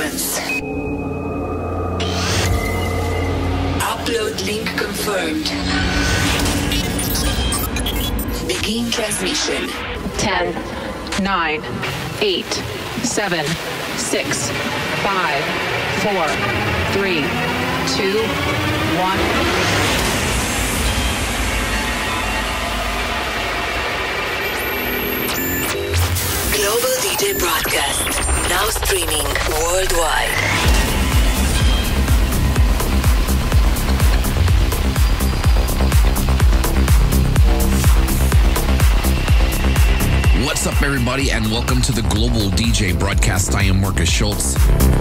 sequence. Upload link confirmed. Begin transmission. 10, 9, 8, 7, 6, 5, 4, 3, 2, 1. Global DJ broadcast. Now streaming worldwide. What's up, everybody, and welcome to the Global DJ broadcast. I am Markus Schulz.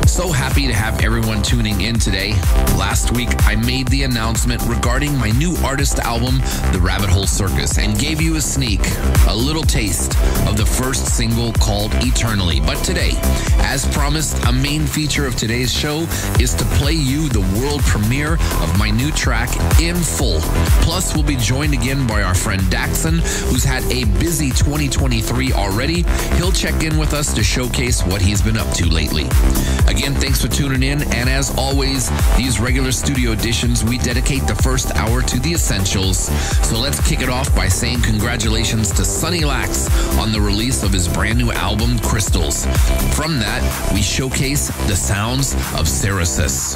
So happy to have everyone tuning in today. Last week, I made the announcement regarding my new artist album, The Rabbit Hole Circus, and gave you a sneak, a little taste of the first single called Eternally. But today, as promised, a main feature of today's show is to play you the world premiere of my new track in full. Plus, we'll be joined again by our friend Daxson, who's had a busy 2023 already. He'll check in with us to showcase what he's been up to lately. Again, thanks for tuning in. And as always, these regular studio editions, we dedicate the first hour to the essentials. So let's kick it off by saying congratulations to Sunny Lax on the release of his brand new album, Crystals. From that, we showcase the sounds of Ceresis.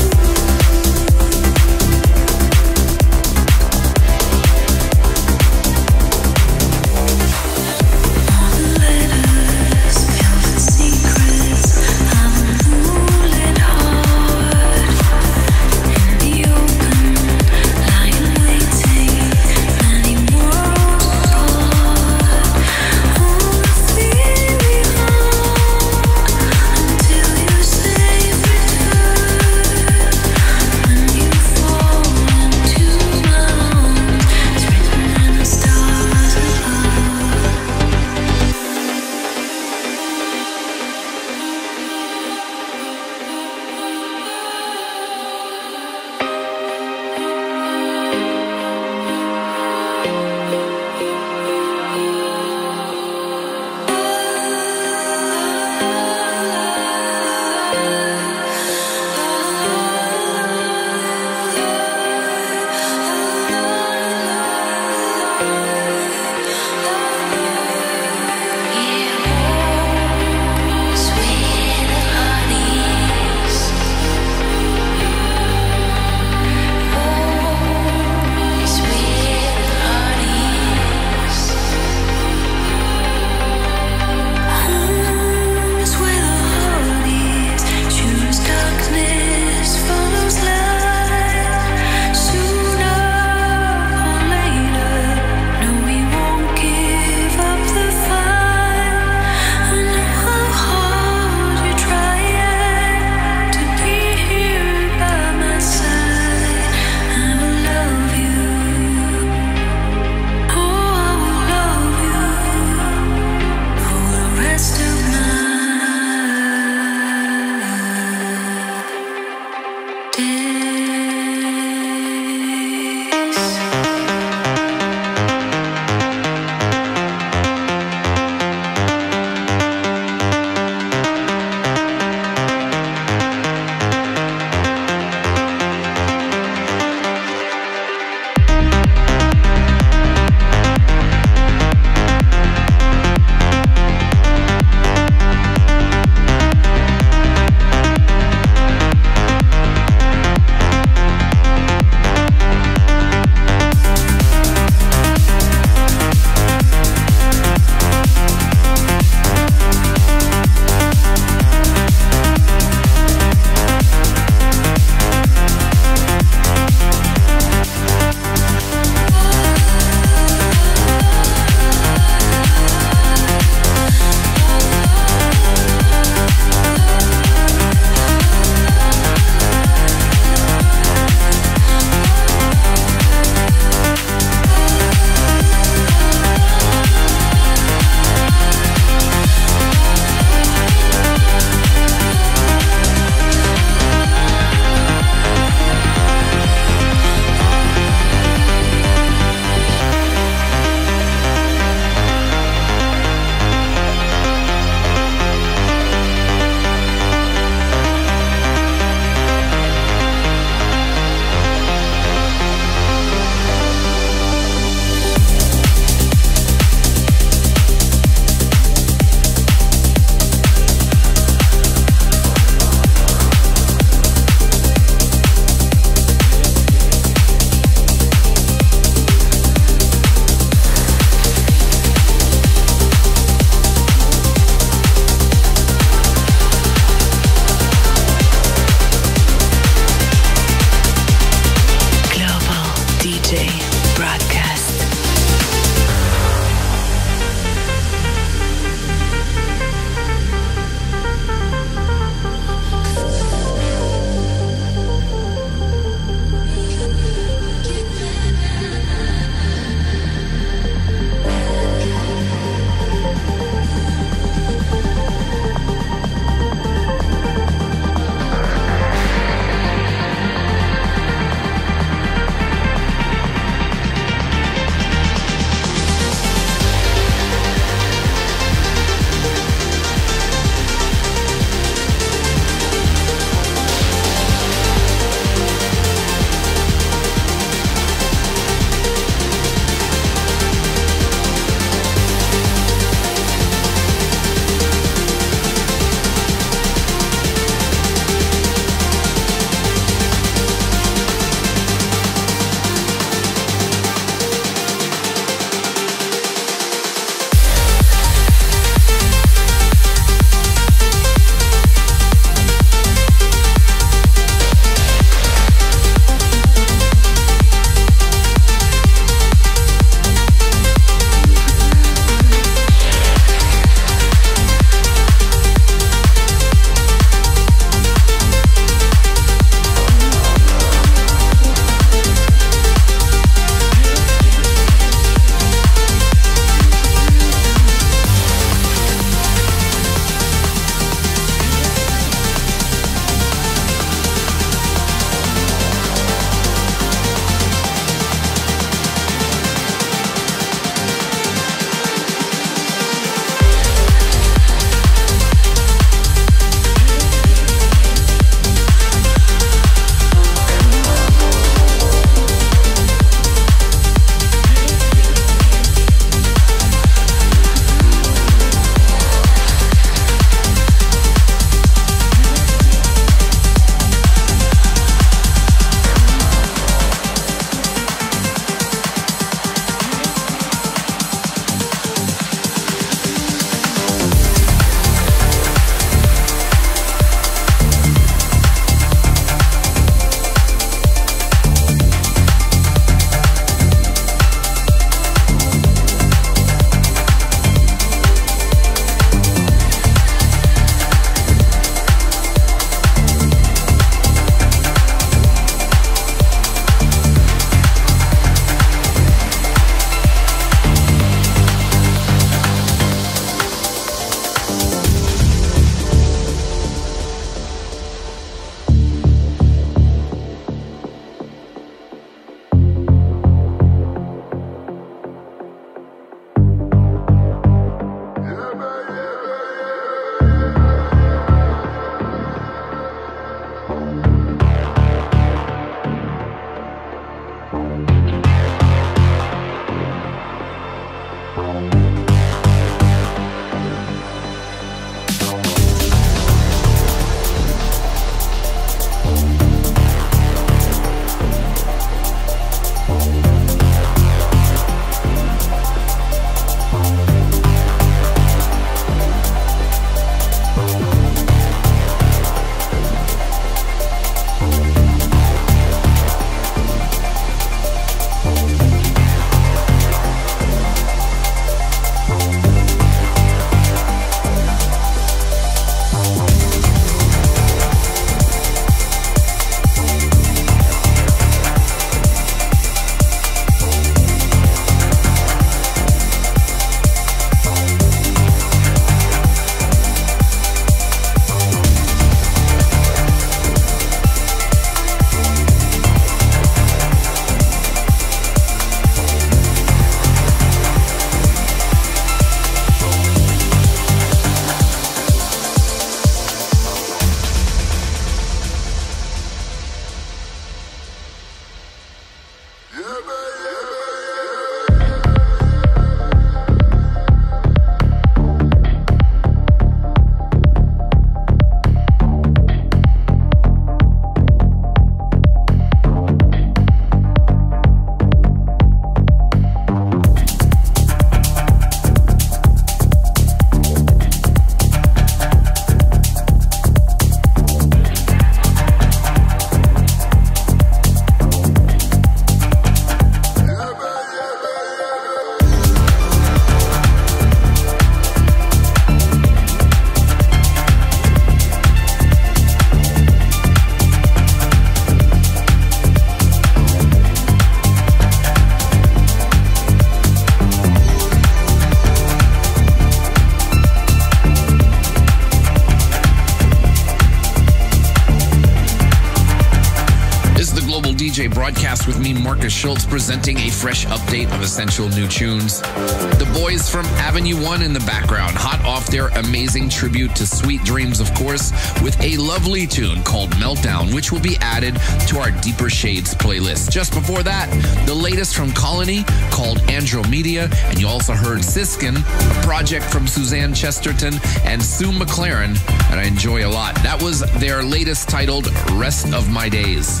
DJ broadcast with me, Markus Schulz, presenting a fresh update of essential new tunes. The boys from Avenue 1 in the background, hot off their amazing tribute to Sweet Dreams, of course, with a lovely tune called Meltdown, which will be added to our Deeper Shades playlist. Just before that, the latest from Colony called Andromedia, and you also heard Siskin, a project from Suzanne Chesterton and Sue McLaren that I enjoy a lot. That was their latest titled Rest of My Days.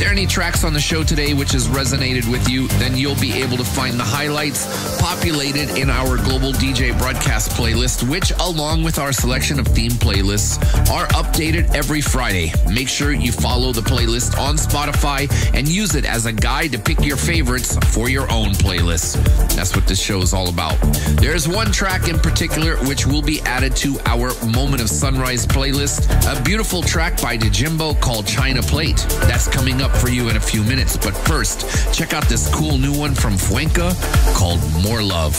There are any tracks on the show today which has resonated with you, then you'll be able to find the highlights populated in our global DJ broadcast playlist, which, along with our selection of theme playlists, are updated every Friday. Make sure you follow the playlist on Spotify and use it as a guide to pick your favorites for your own playlist. That's what this show is all about. There's one track in particular which will be added to our Moment of Sunrise playlist, a beautiful track by Djimbo called China Plate. That's coming up for you in a few minutes. But first, check out this cool new one from Fuenca called More Love.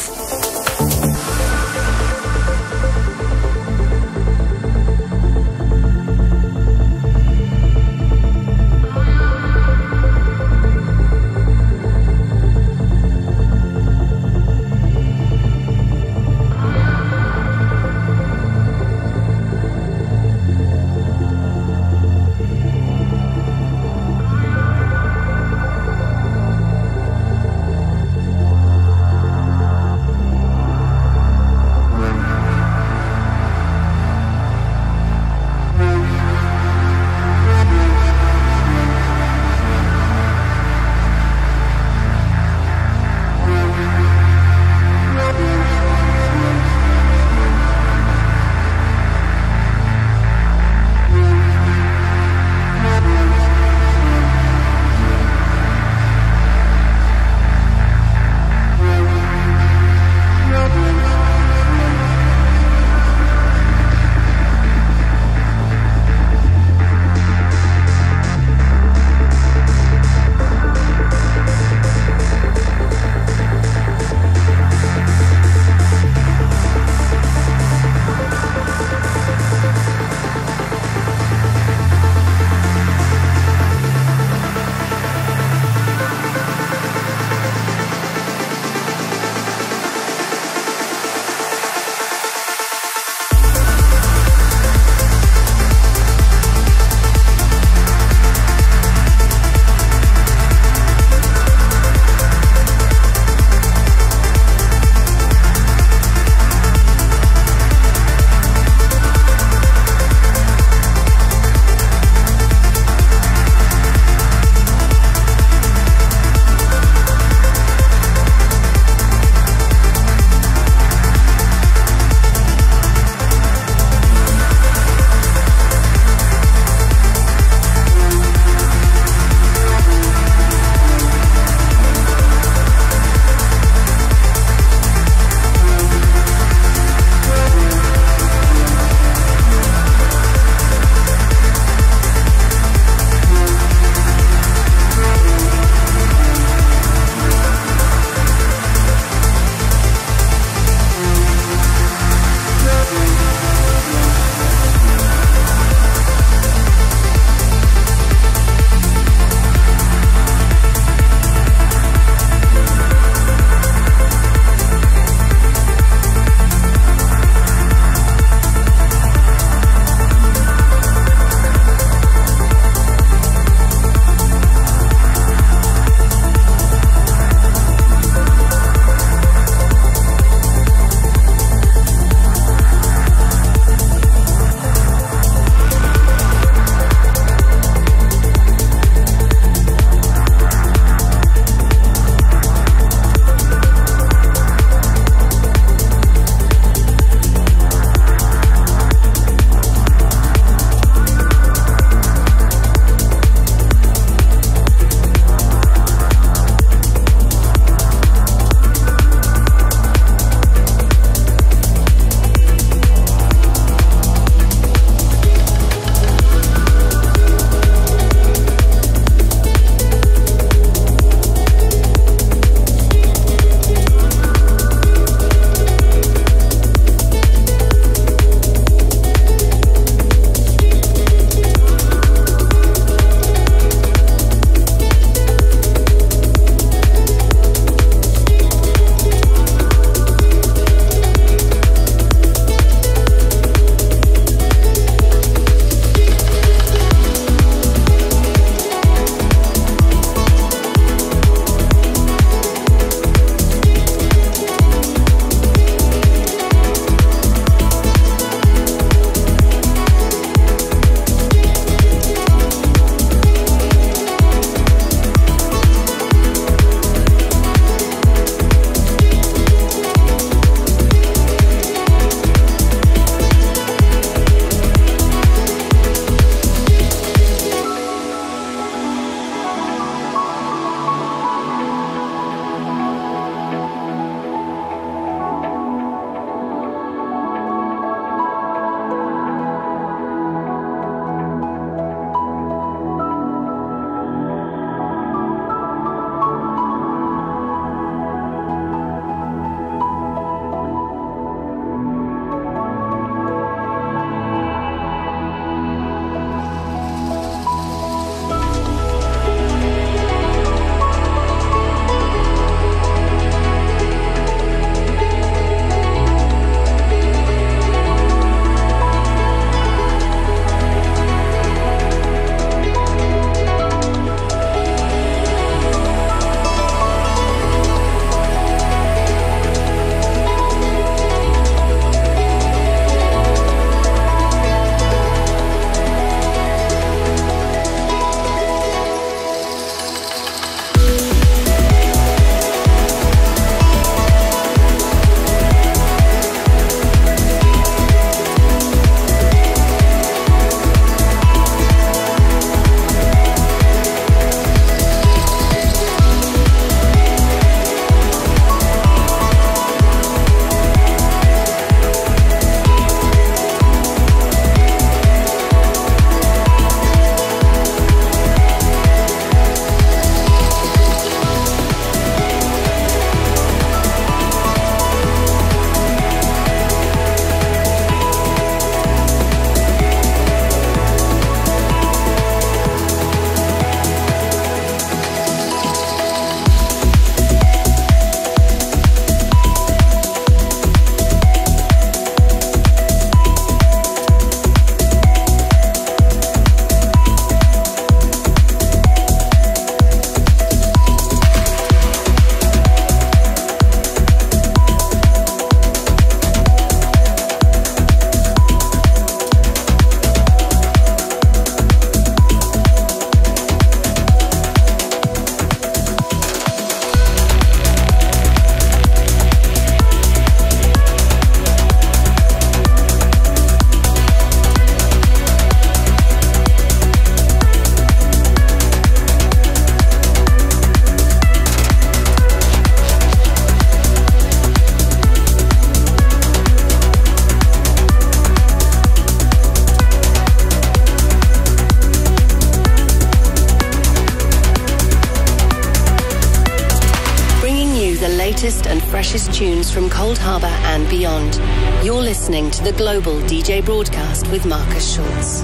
Tunes from Coldharbour and beyond. You're listening to the Global DJ Broadcast with Markus Schulz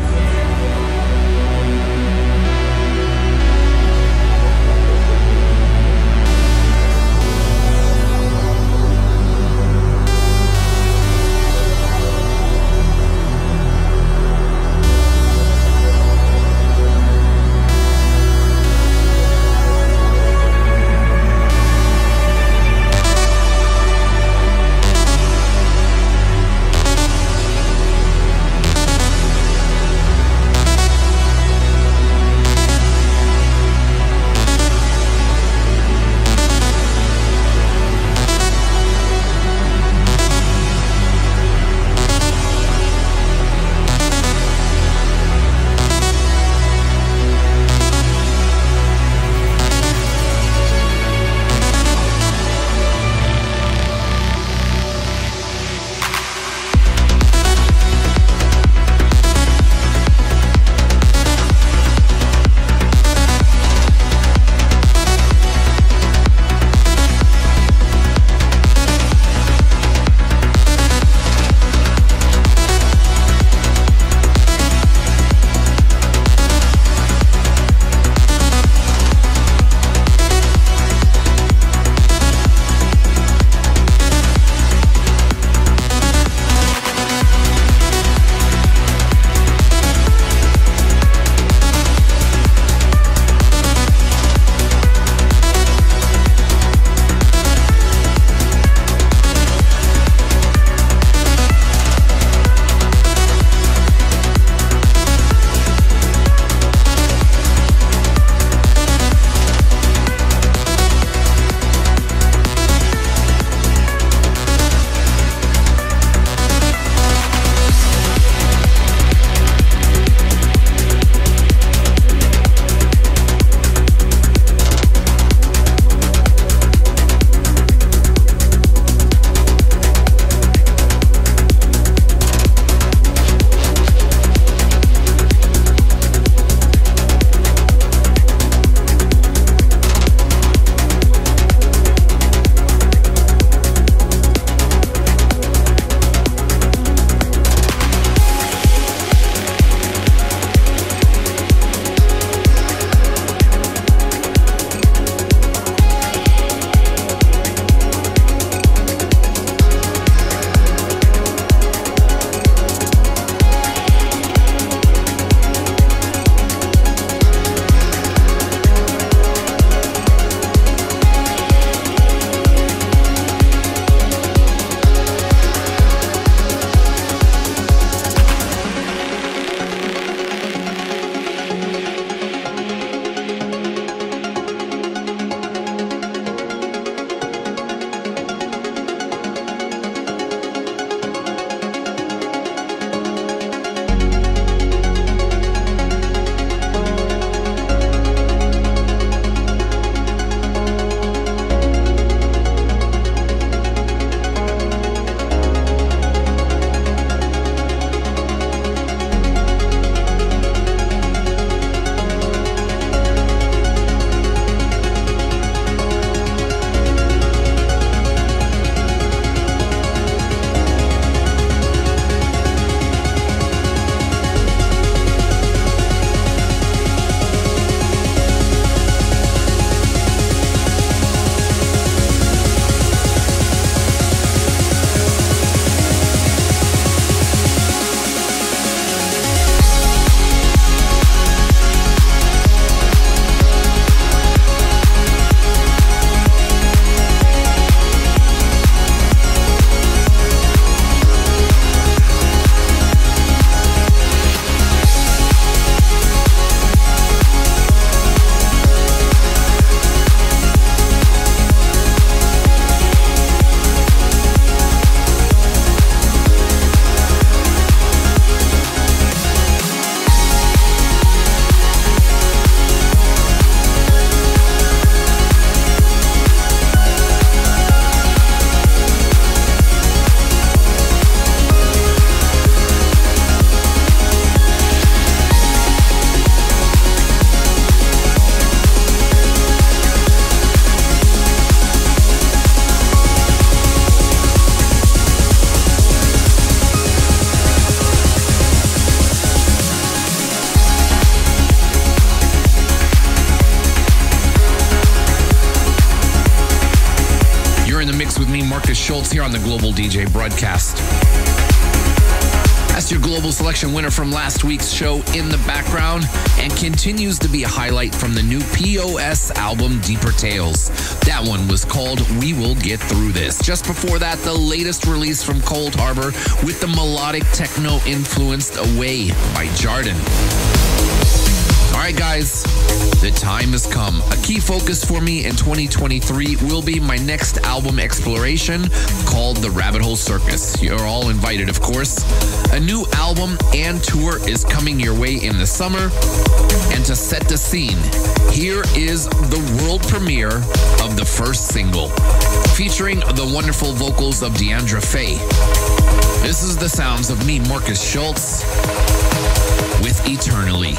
show in the background and continues to be a highlight from the new POS album Deeper Tales. That one was called We Will Get Through This. Just before that, the latest release from Coldharbour with the melodic techno influenced Away by Jardin. Right, guys, the time has come. A key focus for me in 2023 will be my next album exploration called The Rabbit Hole Circus. You're all invited, of course. A new album and tour is coming your way in the summer. And to set the scene, here is the world premiere of the first single, featuring the wonderful vocals of Deandra Faye. This is the sounds of me, Markus Schulz, with Eternally.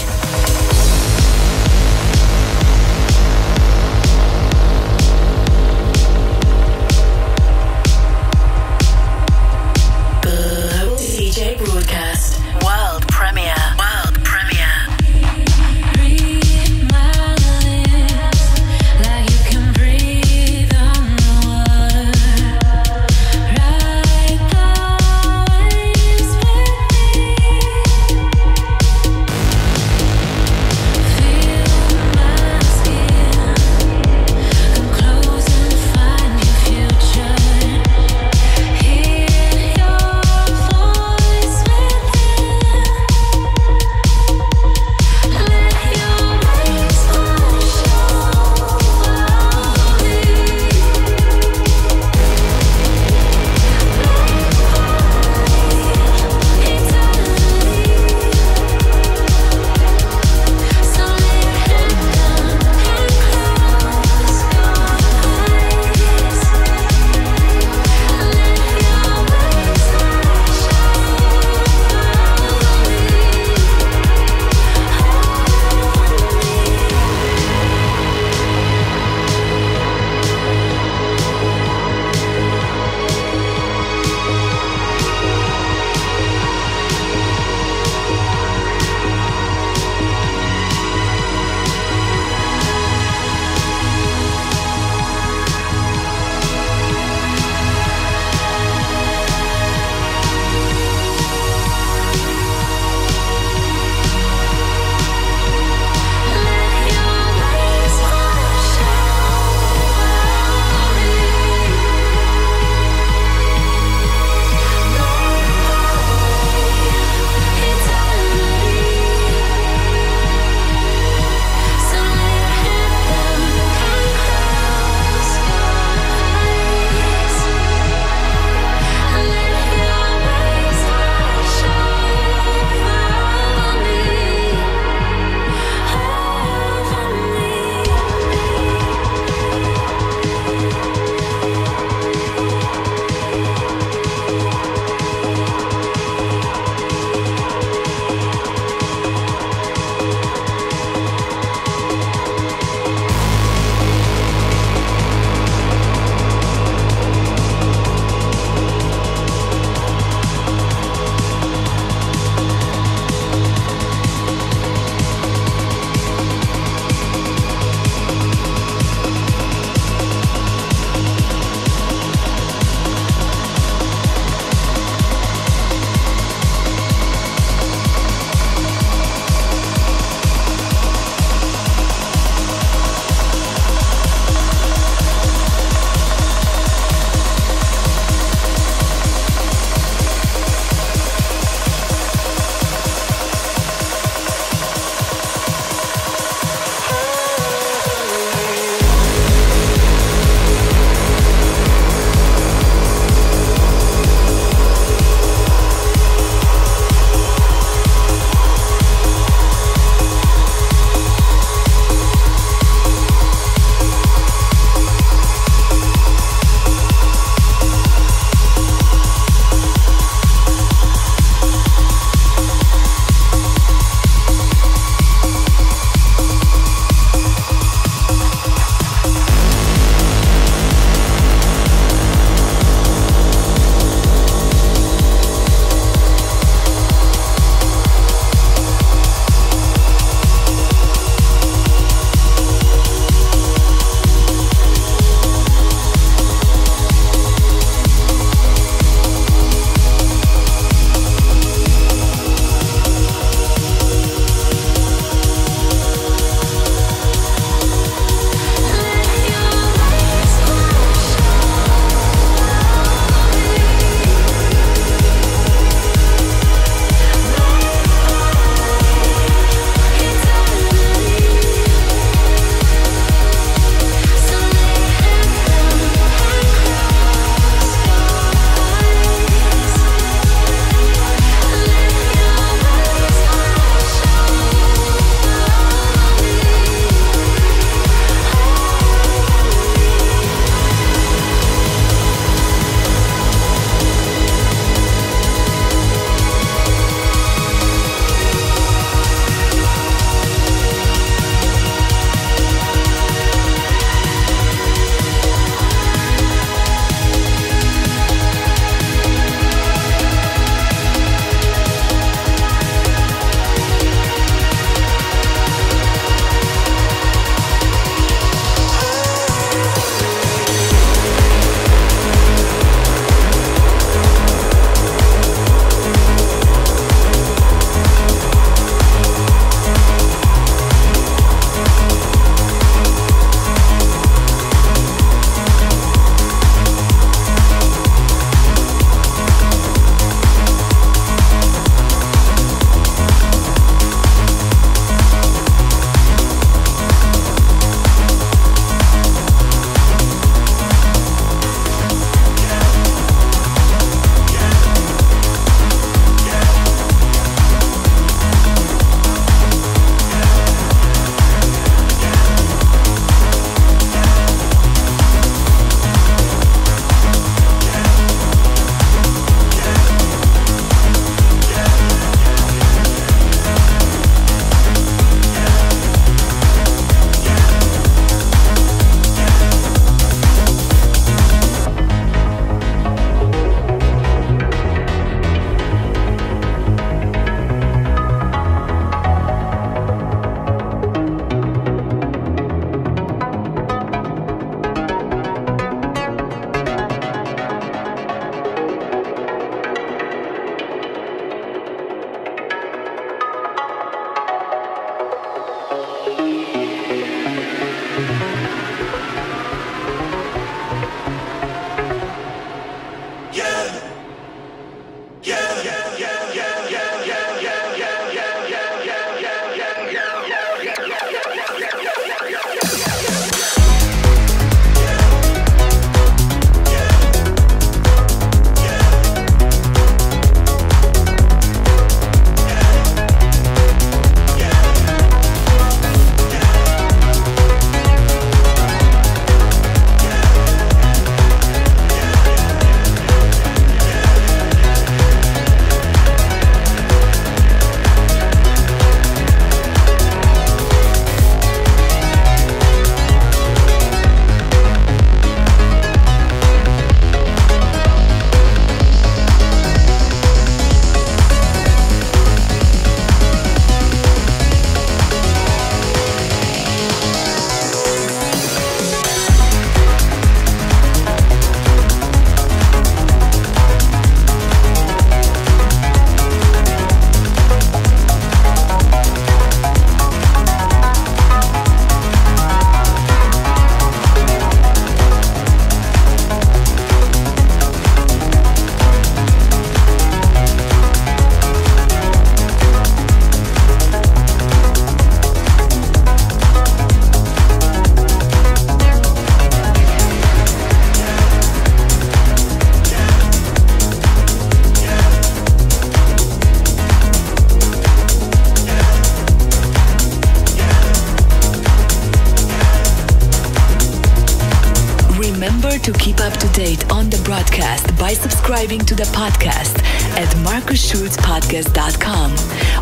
Broadcast by subscribing to the podcast at markusschulzpodcast.com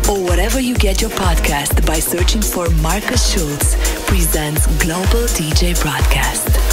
or wherever you get your podcast by searching for Markus Schulz presents Global DJ Broadcast.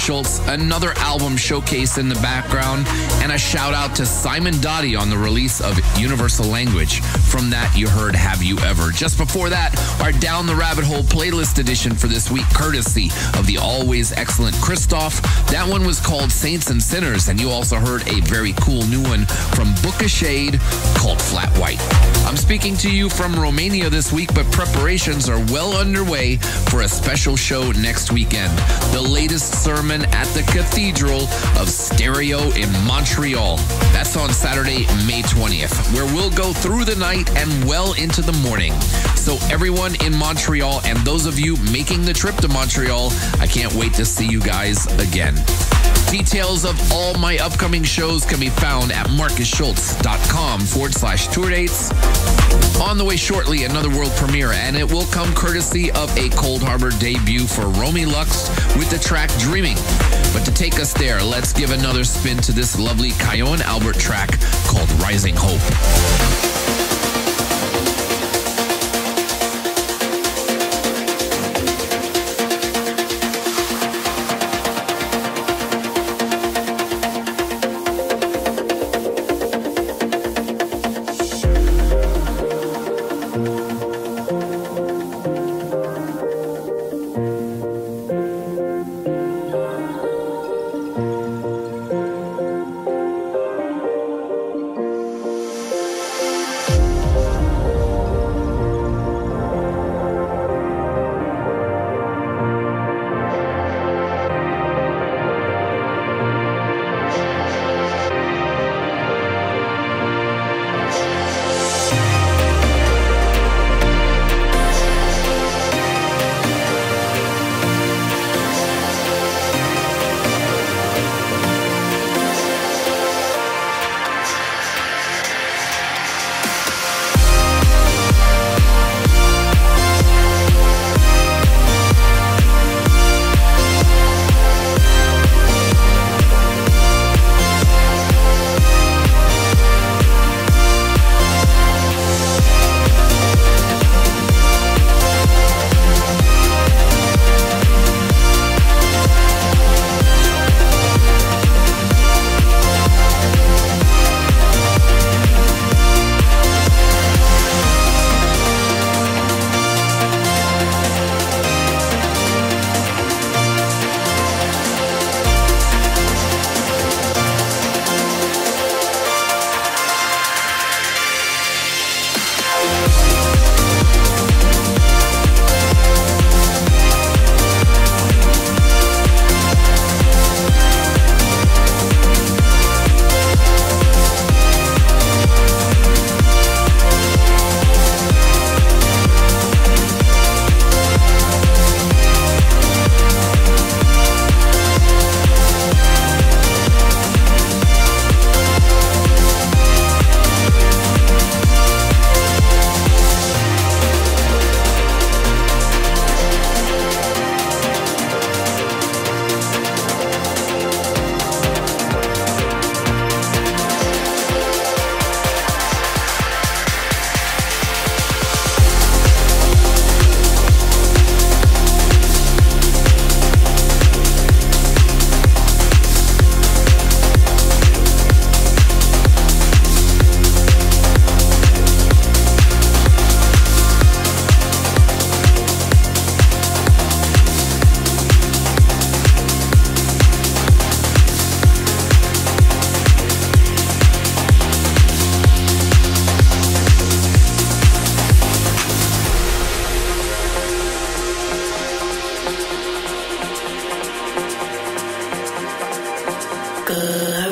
Schulz. Another album showcase in the background, and a shout out to Simon Doty on the release of Universal Language. From that, you heard Have You Ever. Just before that, our Down the Rabbit Hole playlist edition for this week, courtesy of the always excellent Christoph. That one was called Saints and Sinners, and you also heard a very cool new one from Booka Shade called Flat White. I'm speaking to you from Romania this week, but preparations are well underway for a special show next weekend. The latest sermon at the Cathedral of Stereo in Montreal. That's on Saturday, May 20th, where we'll go through the night and well into the morning. So, everyone in Montreal and those of you making the trip to Montreal, I can't wait to see you guys again. Details of all my upcoming shows can be found at markusschulz.com forward slash tour dates. On the way shortly, another world premiere, and it will come courtesy of a Coldharbour debut for Romy Lux with the track Dreaming. But to take us there, let's give another spin to this lovely Kyau Albert track called Rising Hope.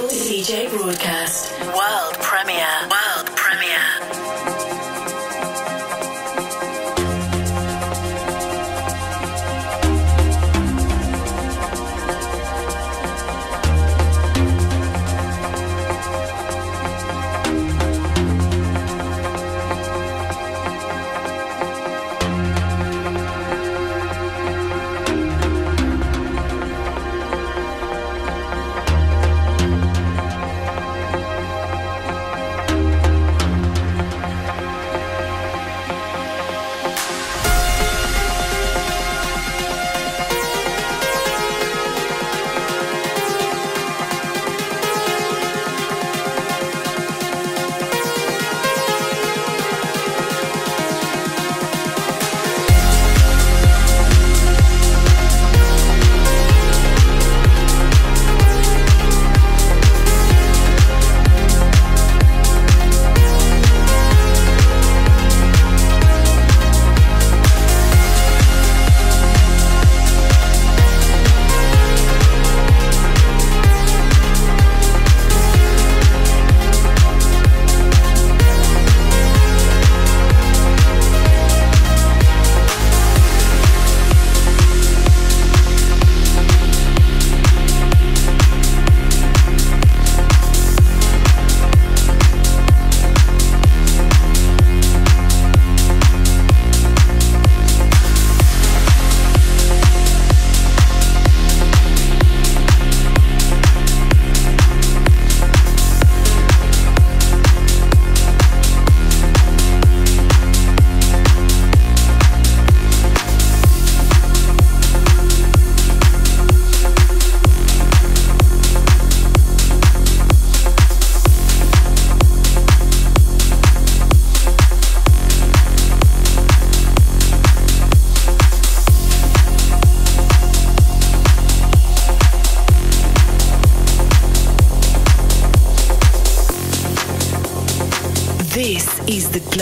DJ Broadcast. World premiere. World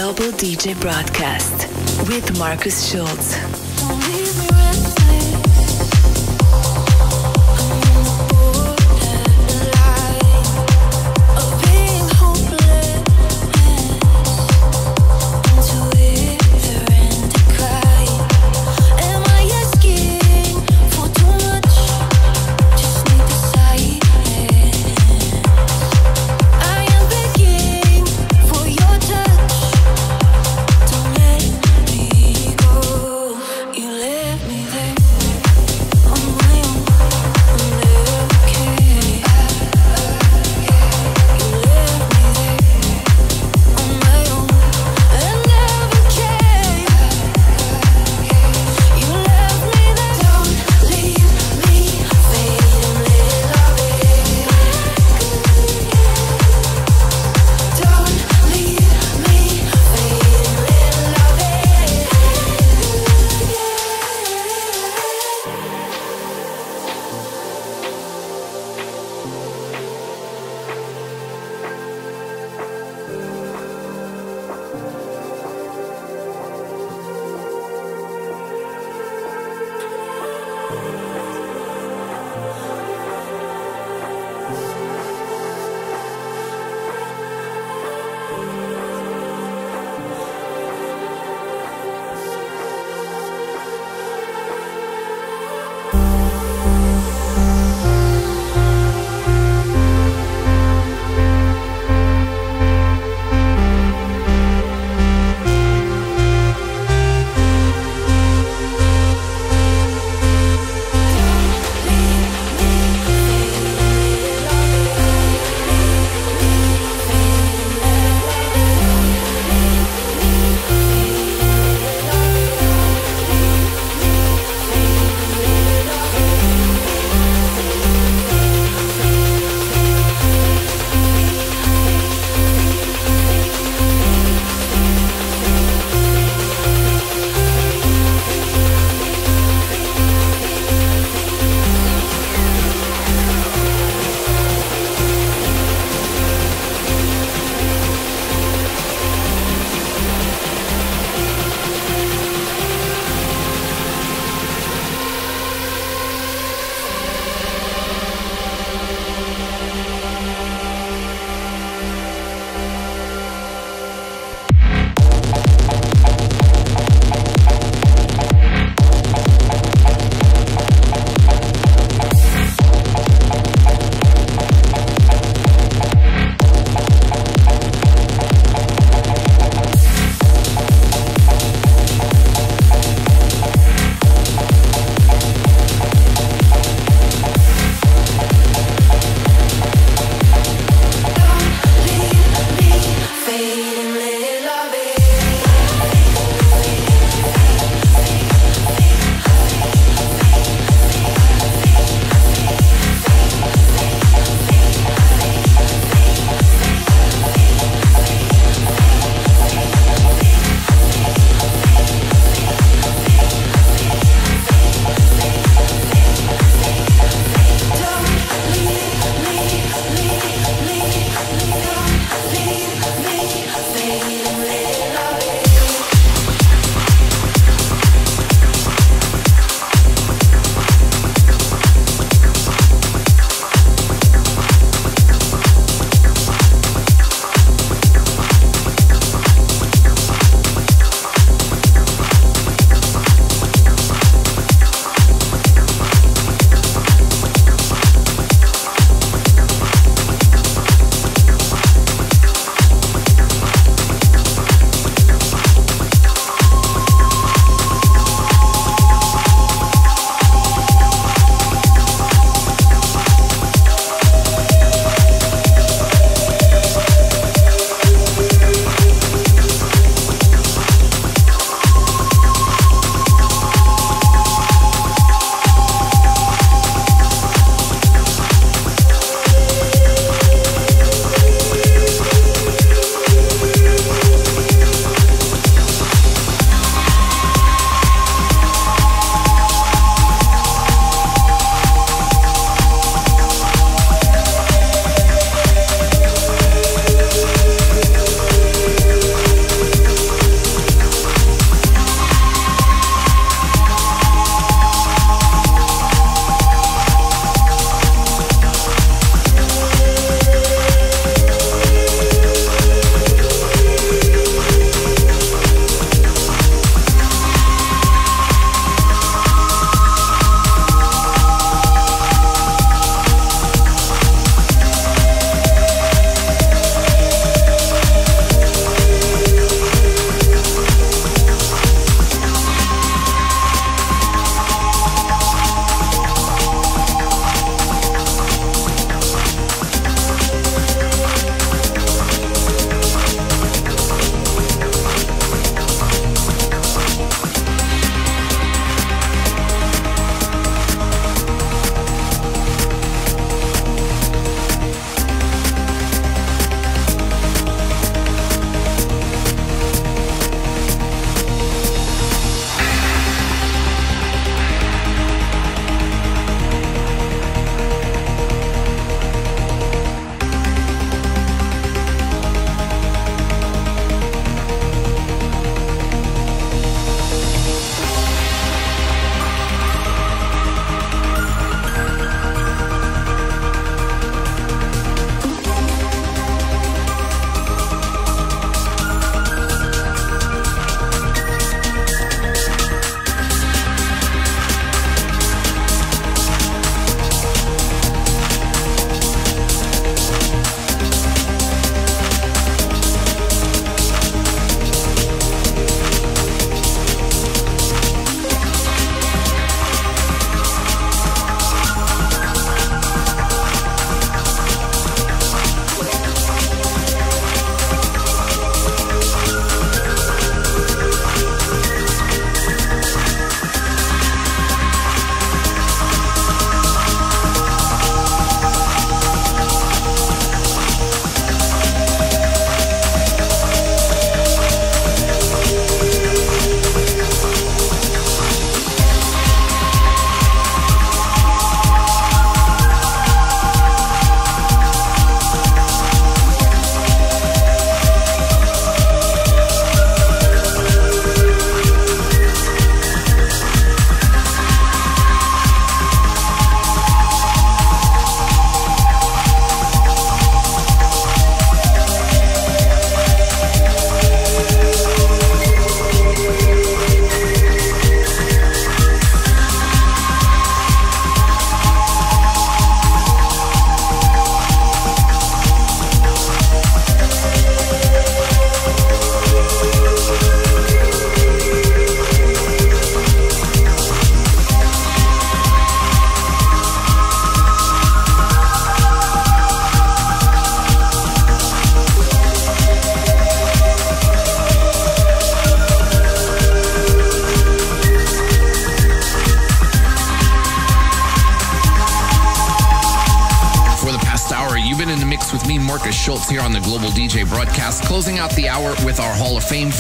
Global DJ Broadcast with Markus Schulz.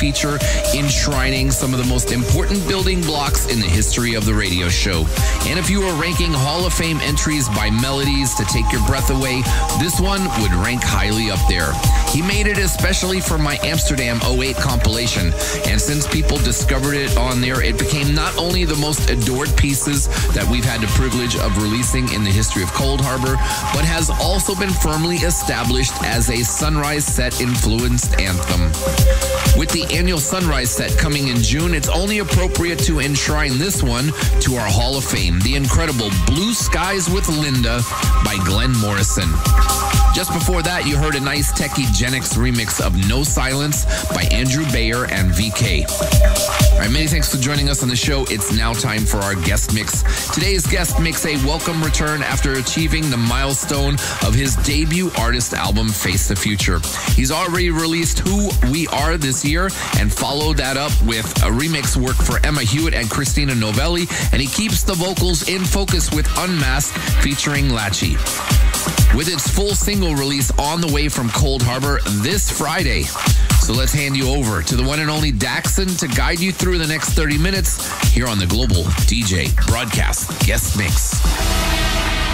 Feature, enshrining some of the most important building blocks in the history of the radio show. And if you are ranking Hall of Fame entries by melodies to take your breath away, this one would rank highly up there. He made it especially for my Amsterdam 08 compilation, and since people discovered it on there, it became not only the most adored pieces that we've had the privilege of releasing in the history of Coldharbour, but has also been firmly established as a Sunrise Set influenced anthem. With the annual Sunrise Set coming in June, it's only appropriate to enshrine this one to our Hall of Fame, the incredible Blue Skies with Linda by Glenn Morrison. Just before that, you heard a nice techie Genix remix of No Silence by Andrew Bayer and VK. All right, many thanks for joining us on the show. It's now time for our guest mix. Today's guest makes a welcome return after achieving the milestone of his debut artist album, Face the Future. He's already released Who We Are this year and followed that up with a remix work for Emma Hewitt and Christina Novelli, and he keeps the vocals in focus with Unmasked featuring Latchy with its full single release on the way from Coldharbour this Friday. So let's hand you over to the one and only Daxson to guide you through the next 30 minutes here on the Global DJ Broadcast Guest Mix.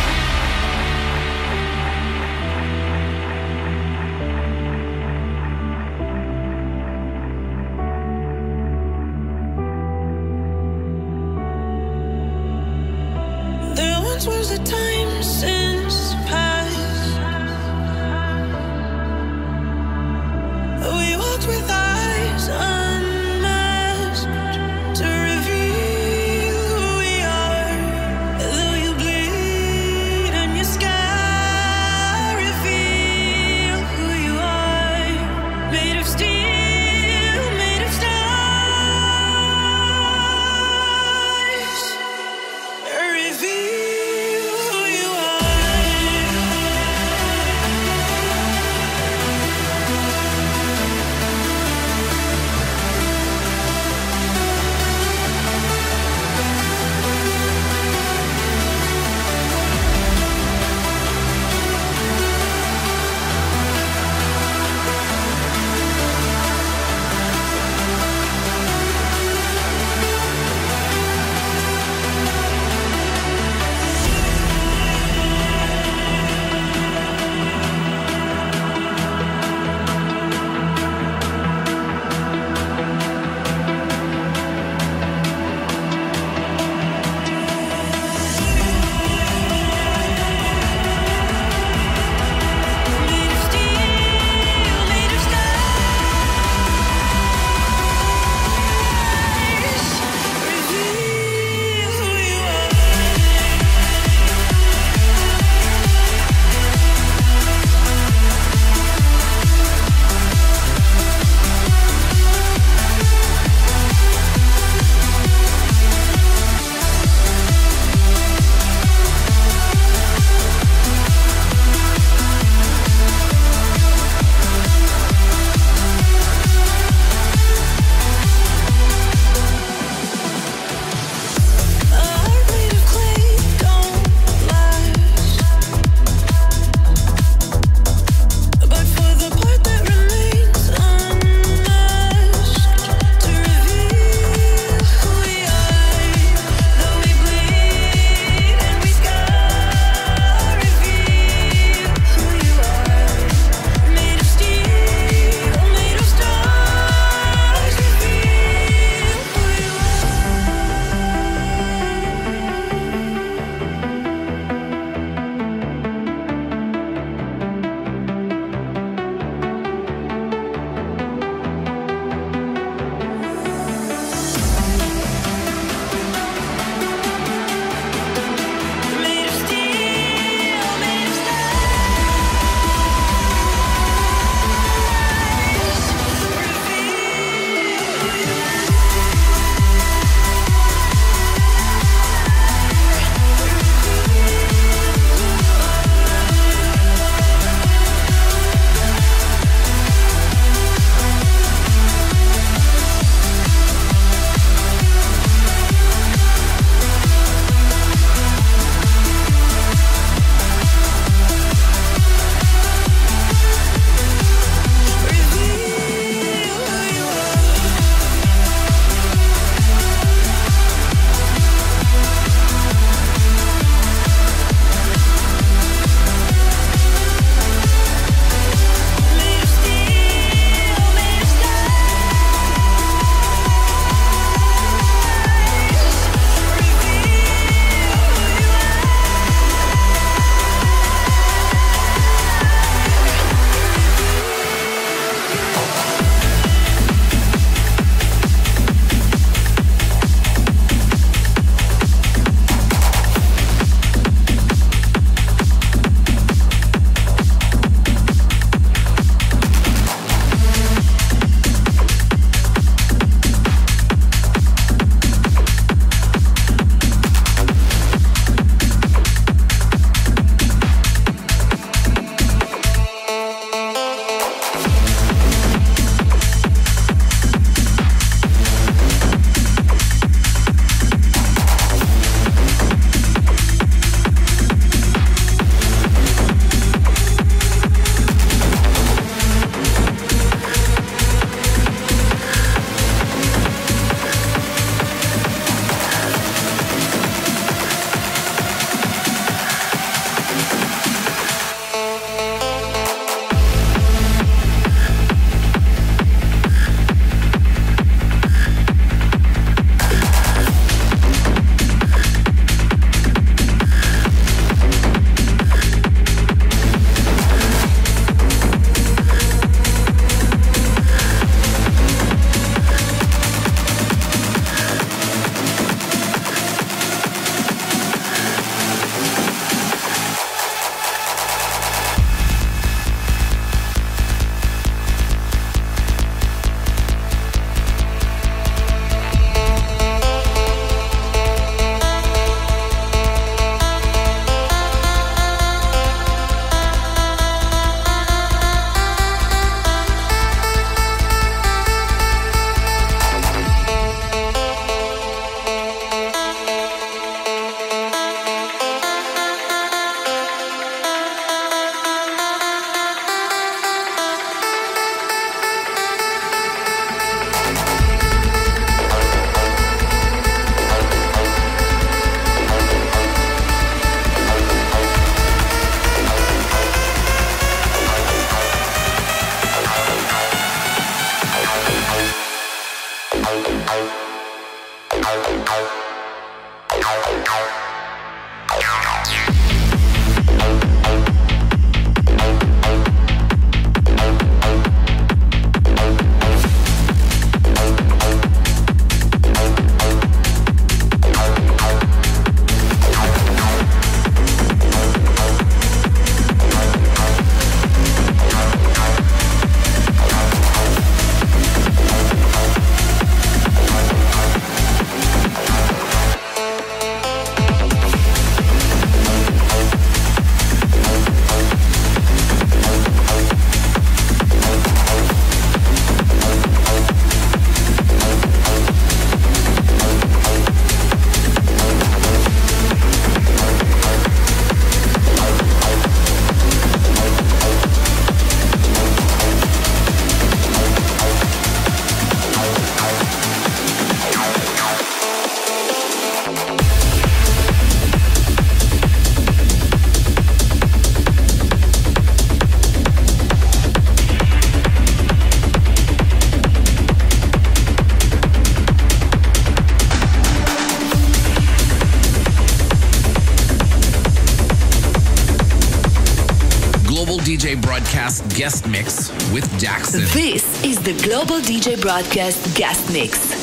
Broadcast guest mix.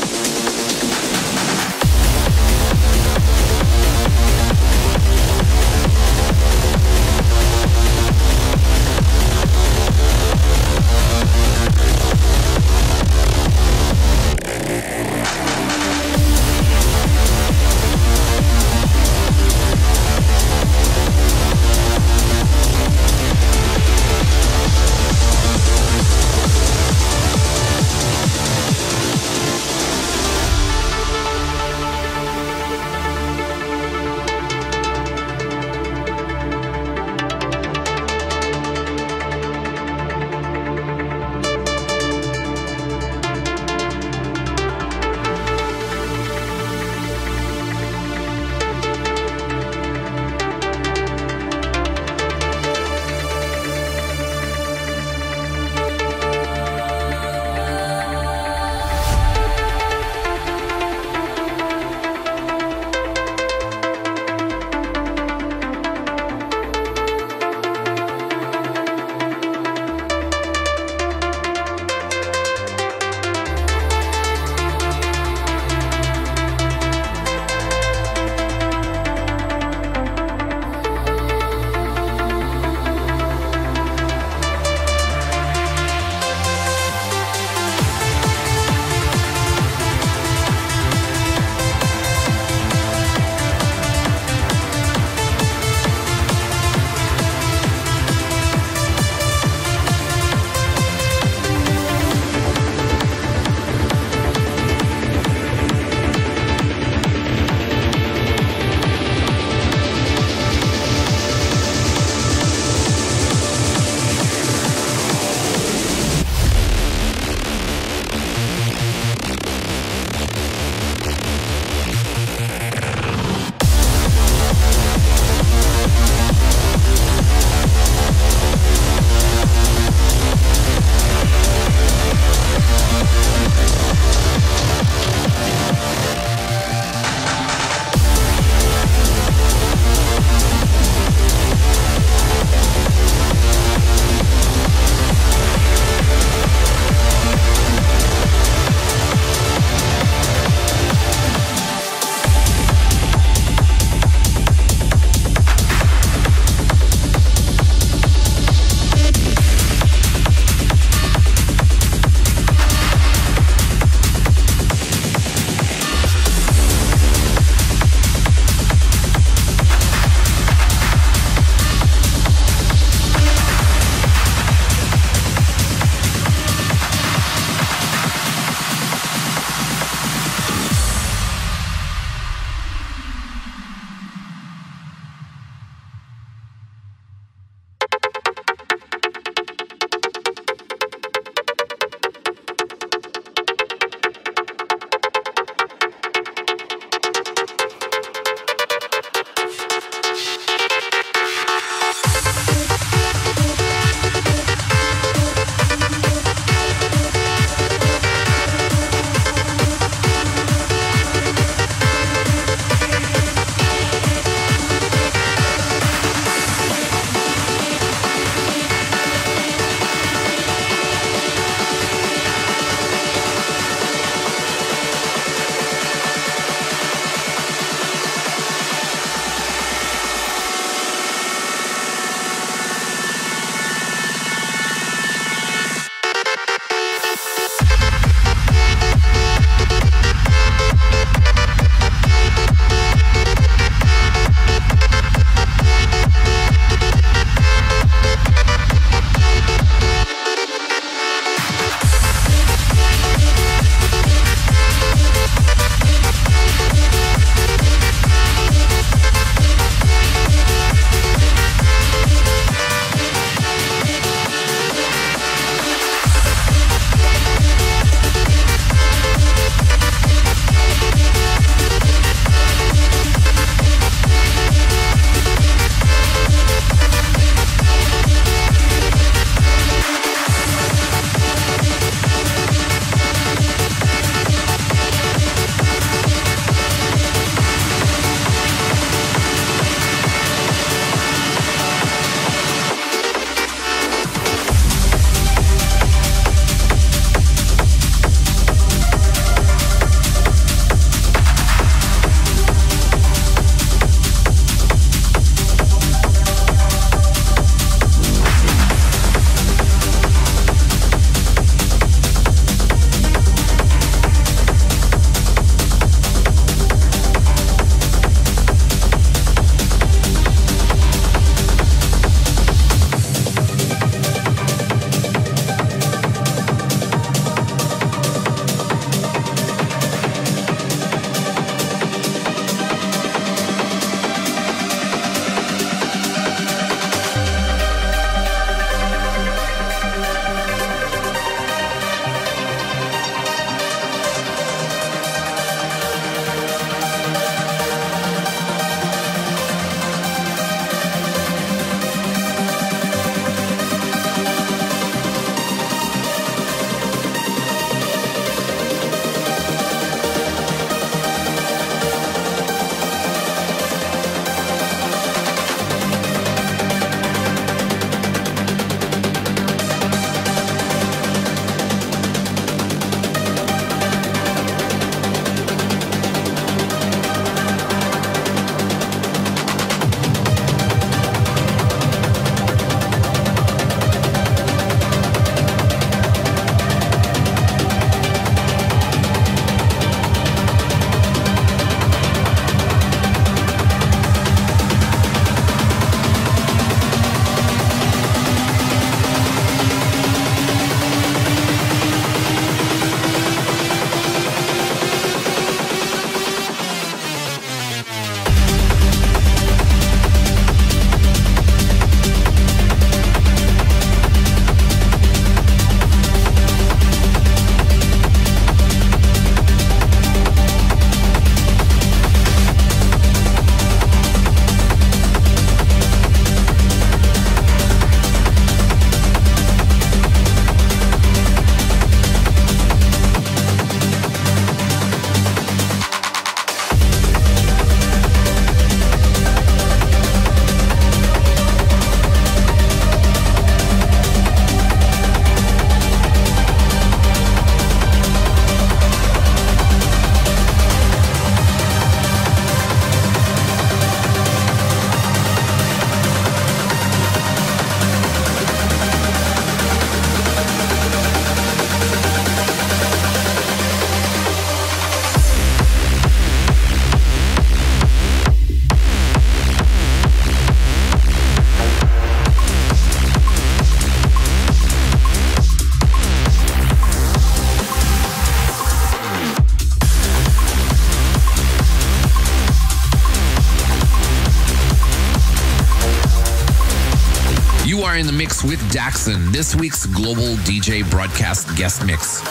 Week's Global DJ Broadcast guest mix.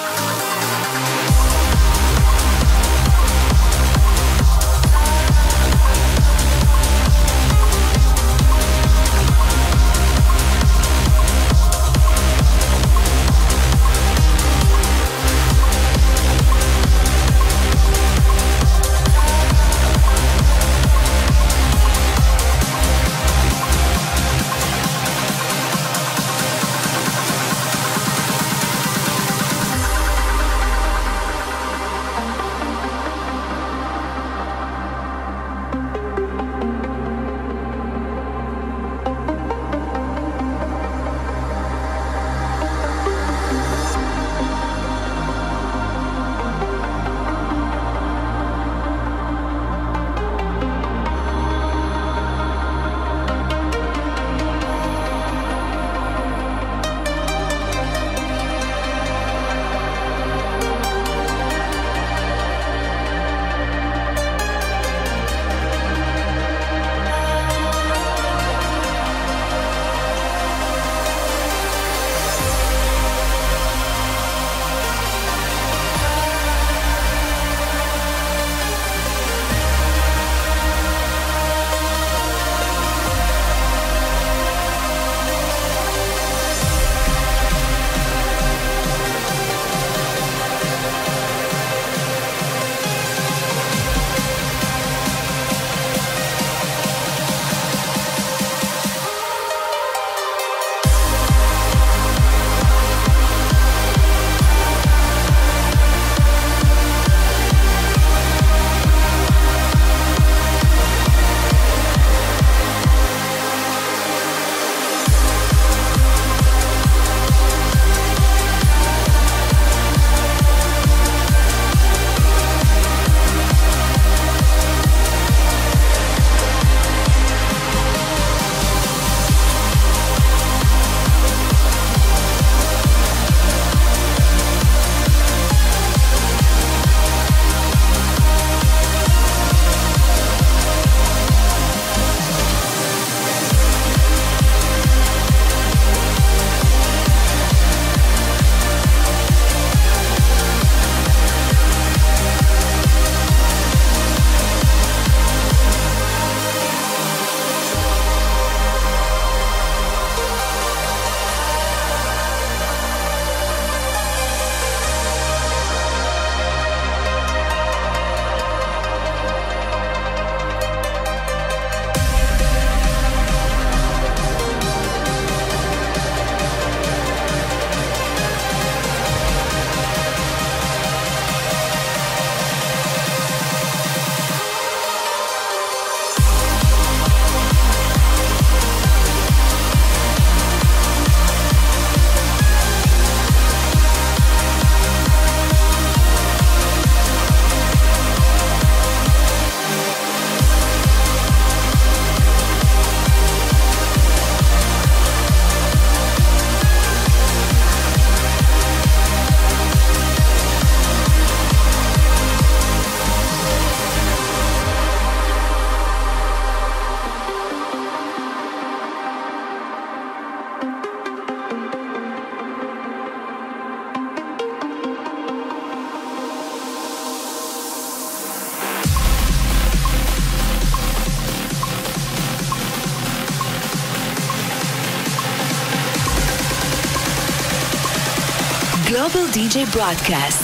DJ Broadcast.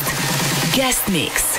Guest Mix.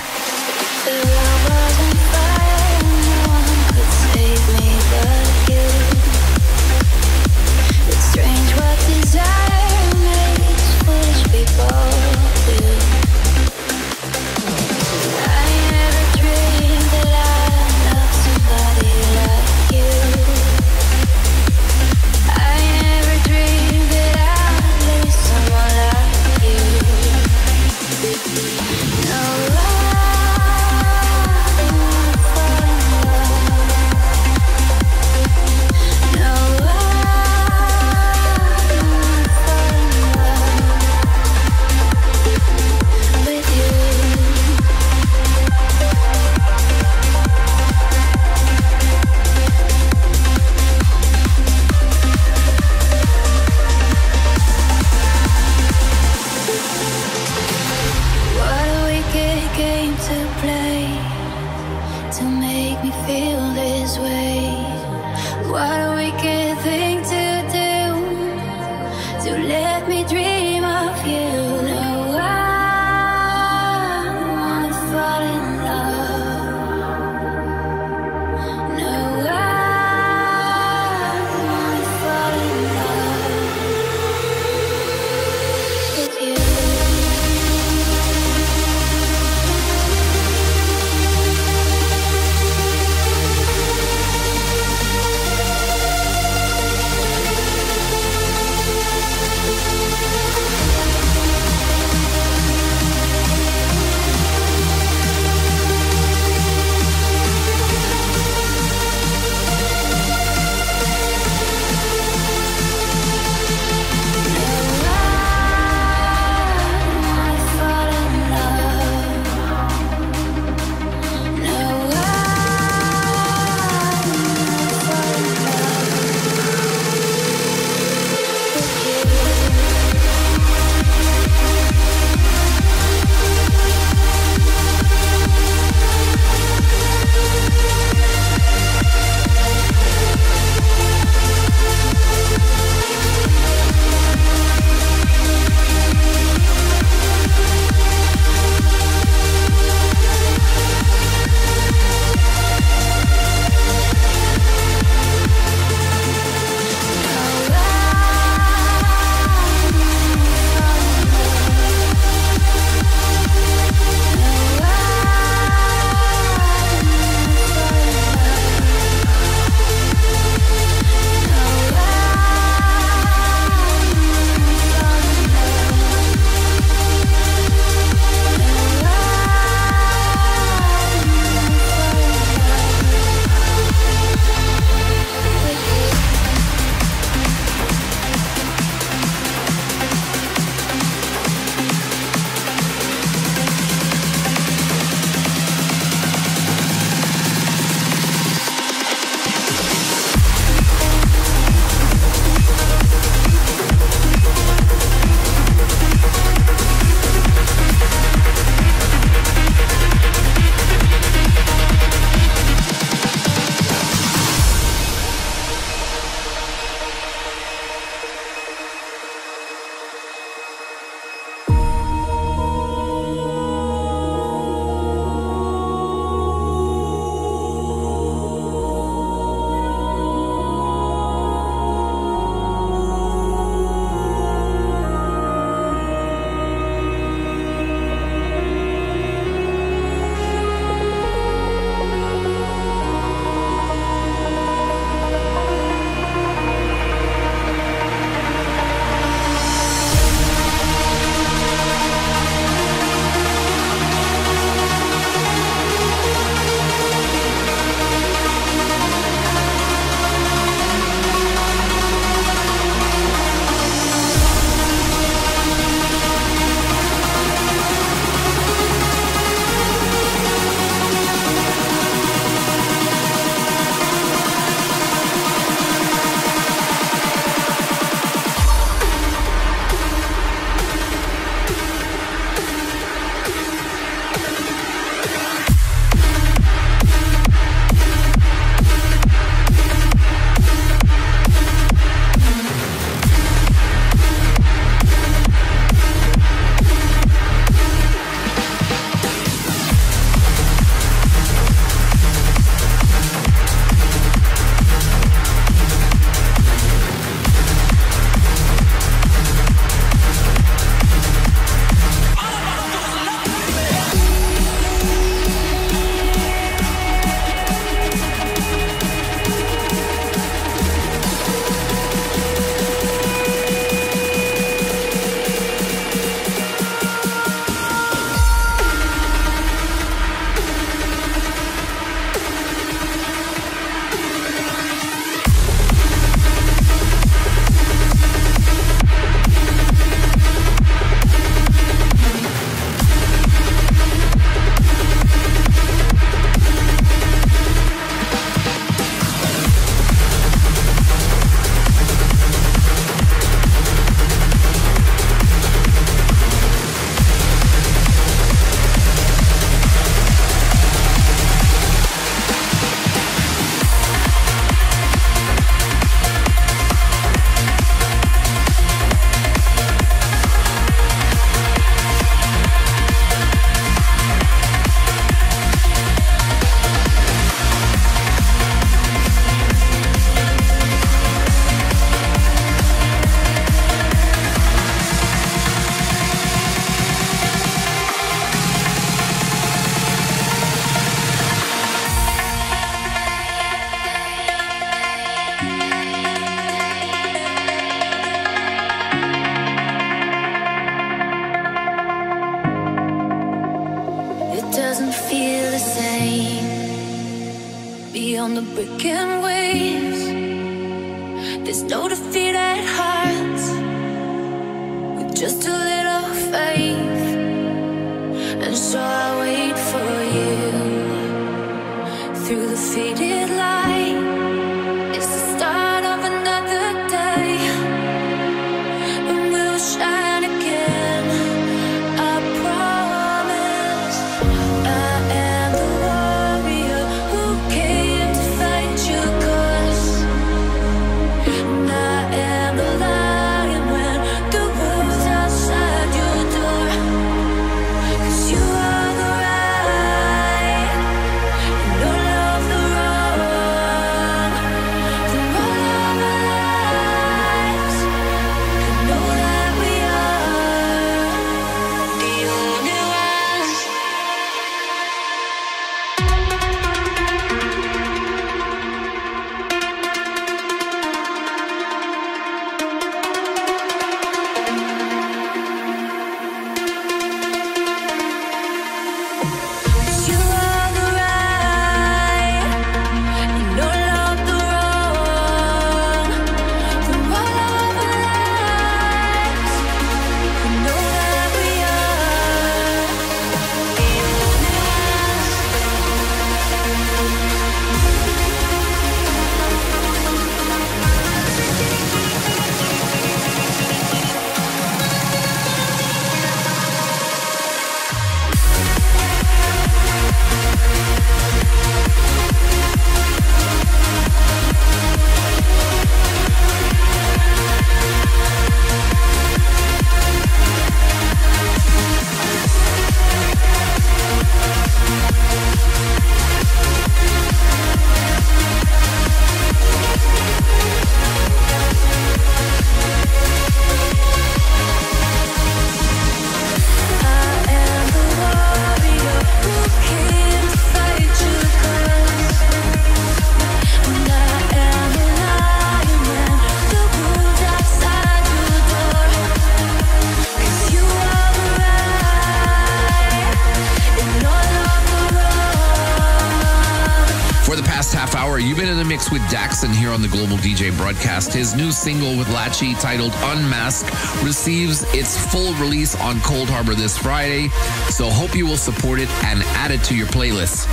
Past half hour, you've been in the mix with Daxson here on the Global DJ broadcast. His new single with Lachi titled Unmask receives its full release on Coldharbour this Friday. So hope you will support it and add it to your playlist.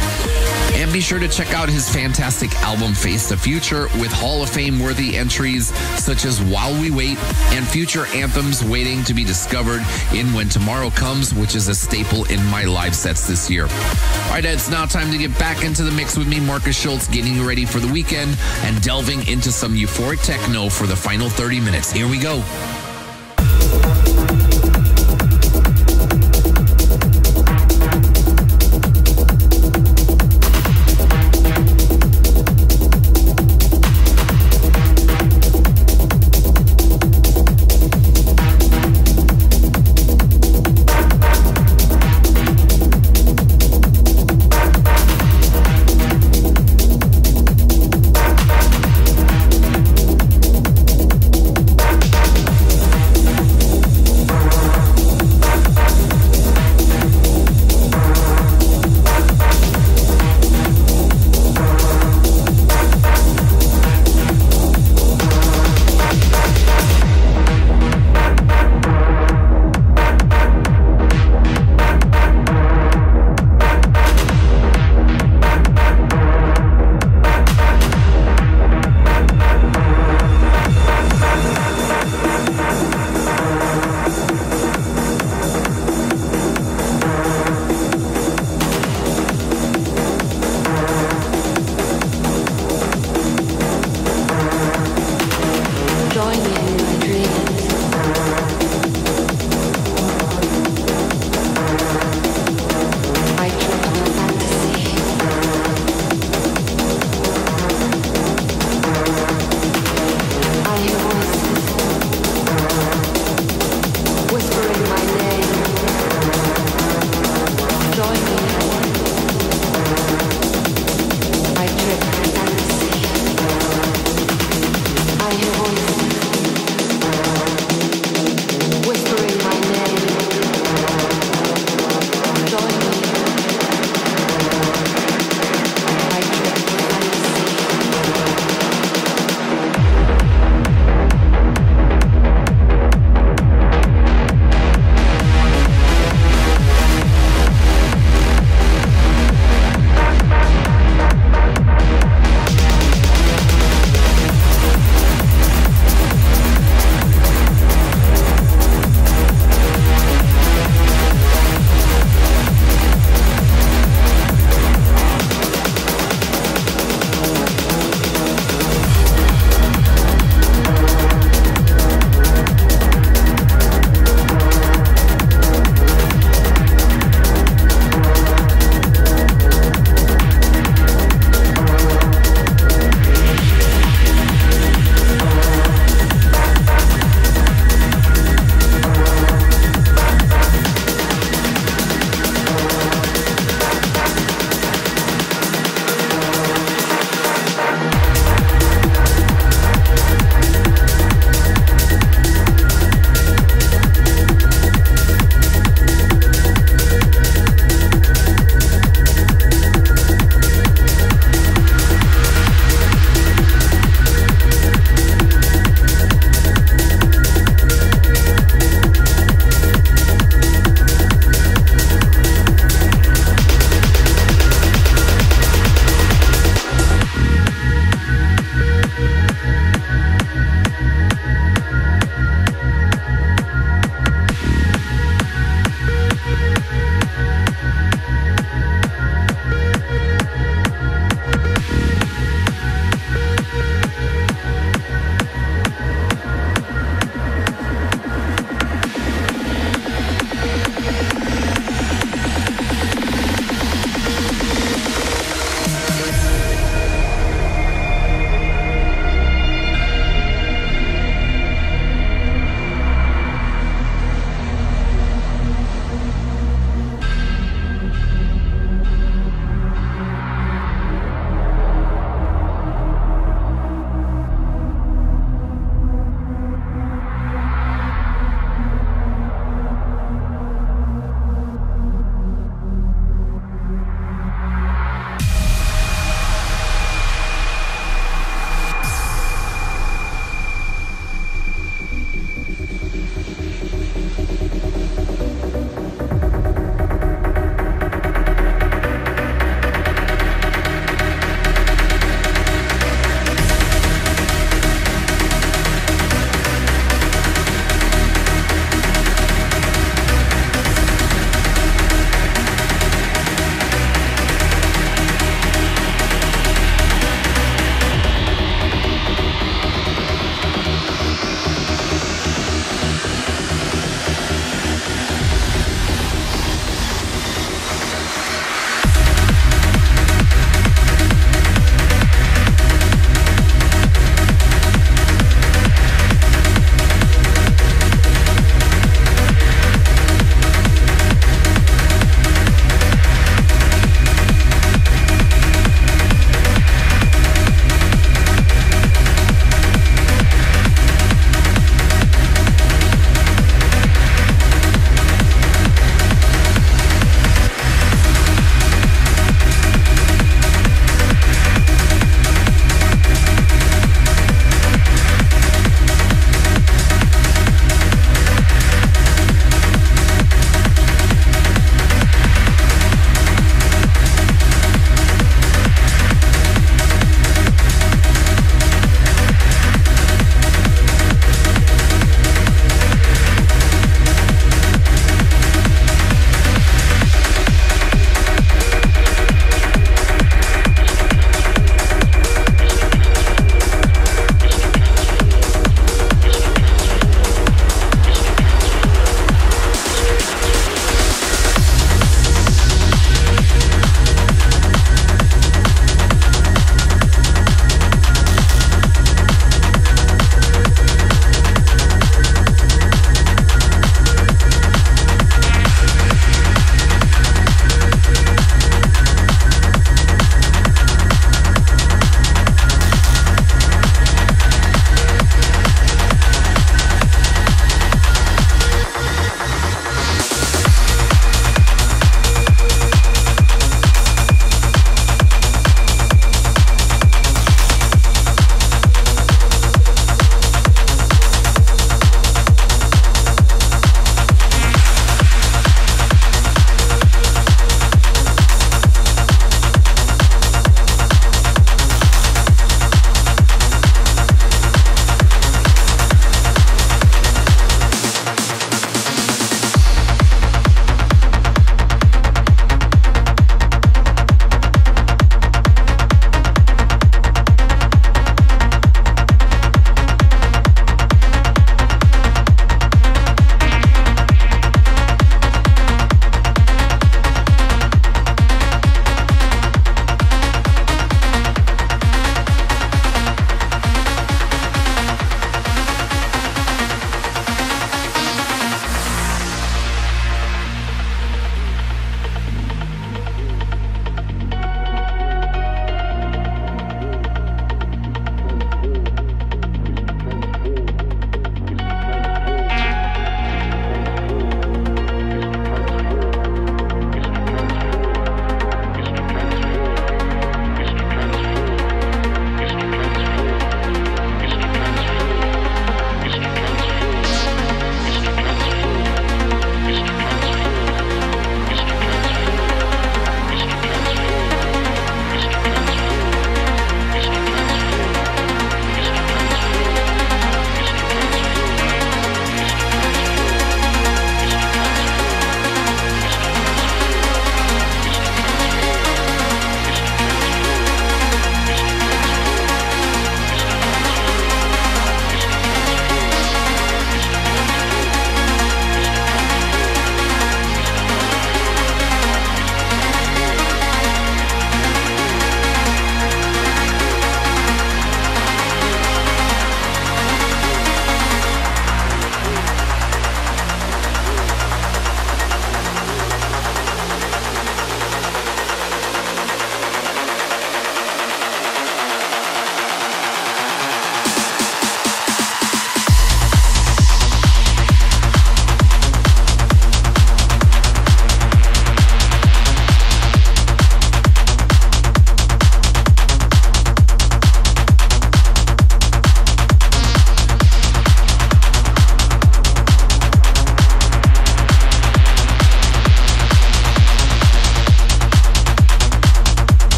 And be sure to check out his fantastic album Face the Future with Hall of Fame worthy entries such as While We Wait and future anthems waiting to be discovered in When Tomorrow Comes, which is a staple in my live sets this year. All right, it's now time to get back into the mix with me, Markus Schulz, getting you ready for the weekend and delving into some euphoric techno for the final 30 minutes. Here we go.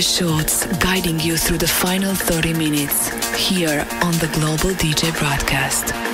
Markus Schulz, guiding you through the final 30 minutes here on the Global DJ broadcast.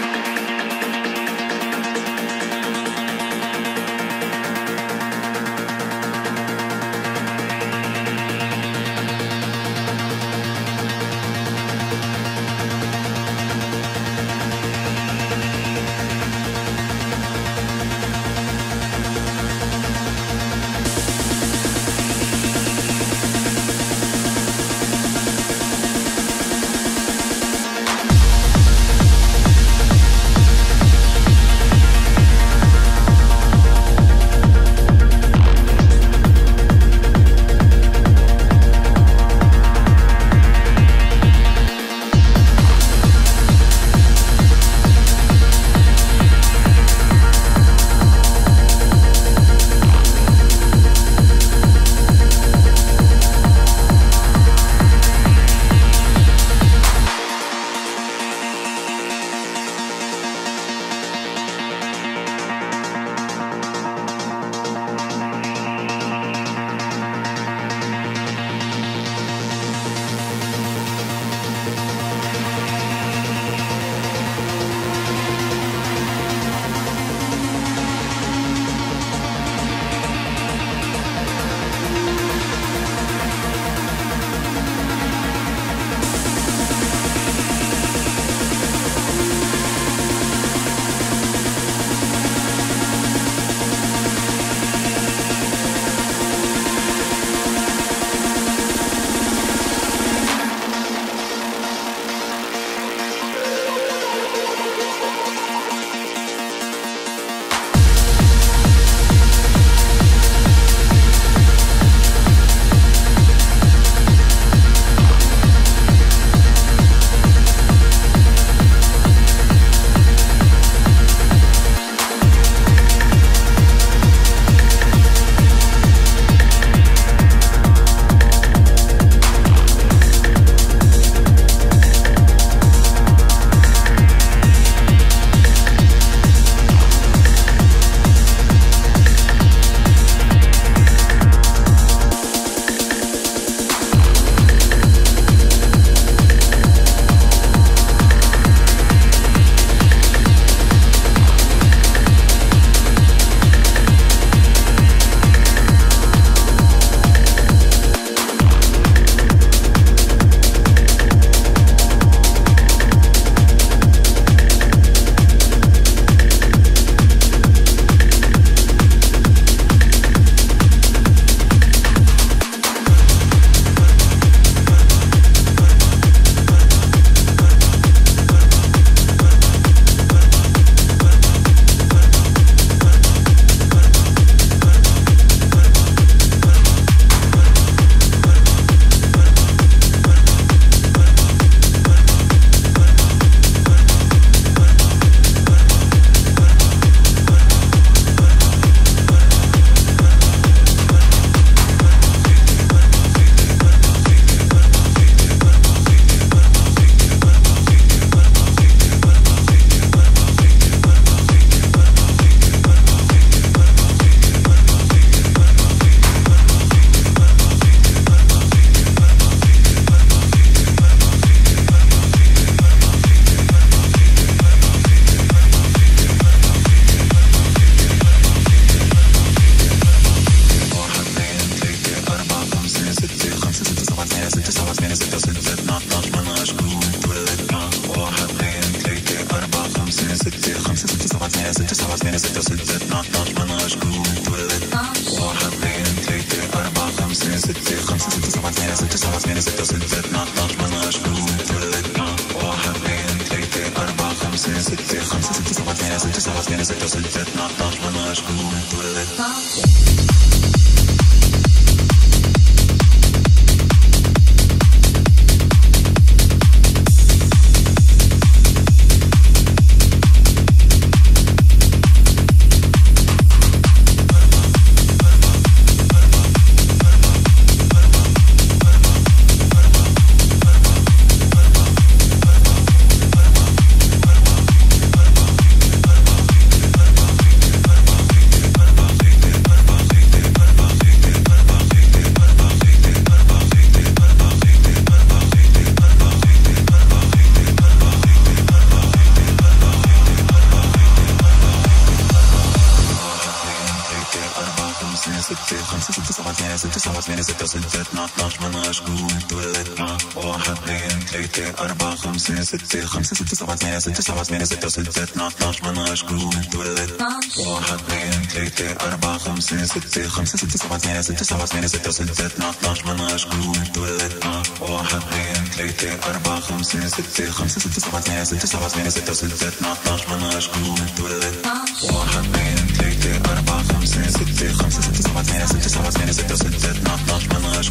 ستة خمسة ستة سبعة ثمانية ستة سبعة ثمانية ستة ستة اثنا عشر مناش جوا تولدنا واحد اثنين ثلاثة أربعة خمسة ستة خمسة ستة سبعة ثمانية ستة سبعة ثمانية ستة ستة اثنا عشر مناش جوا تولدنا واحد اثنين ثلاثة أربعة خمسة ستة خمسة ستة سبعة ثمانية ستة سبعة ثمانية ستة ستة اثنا عشر مناش جوا تولدنا واحد اثنين ثلاثة أربعة خمسة ستة خمسة ستة سبعة ثمانية ستة سبعة ثمانية ستة ستة اثنا عشر مناش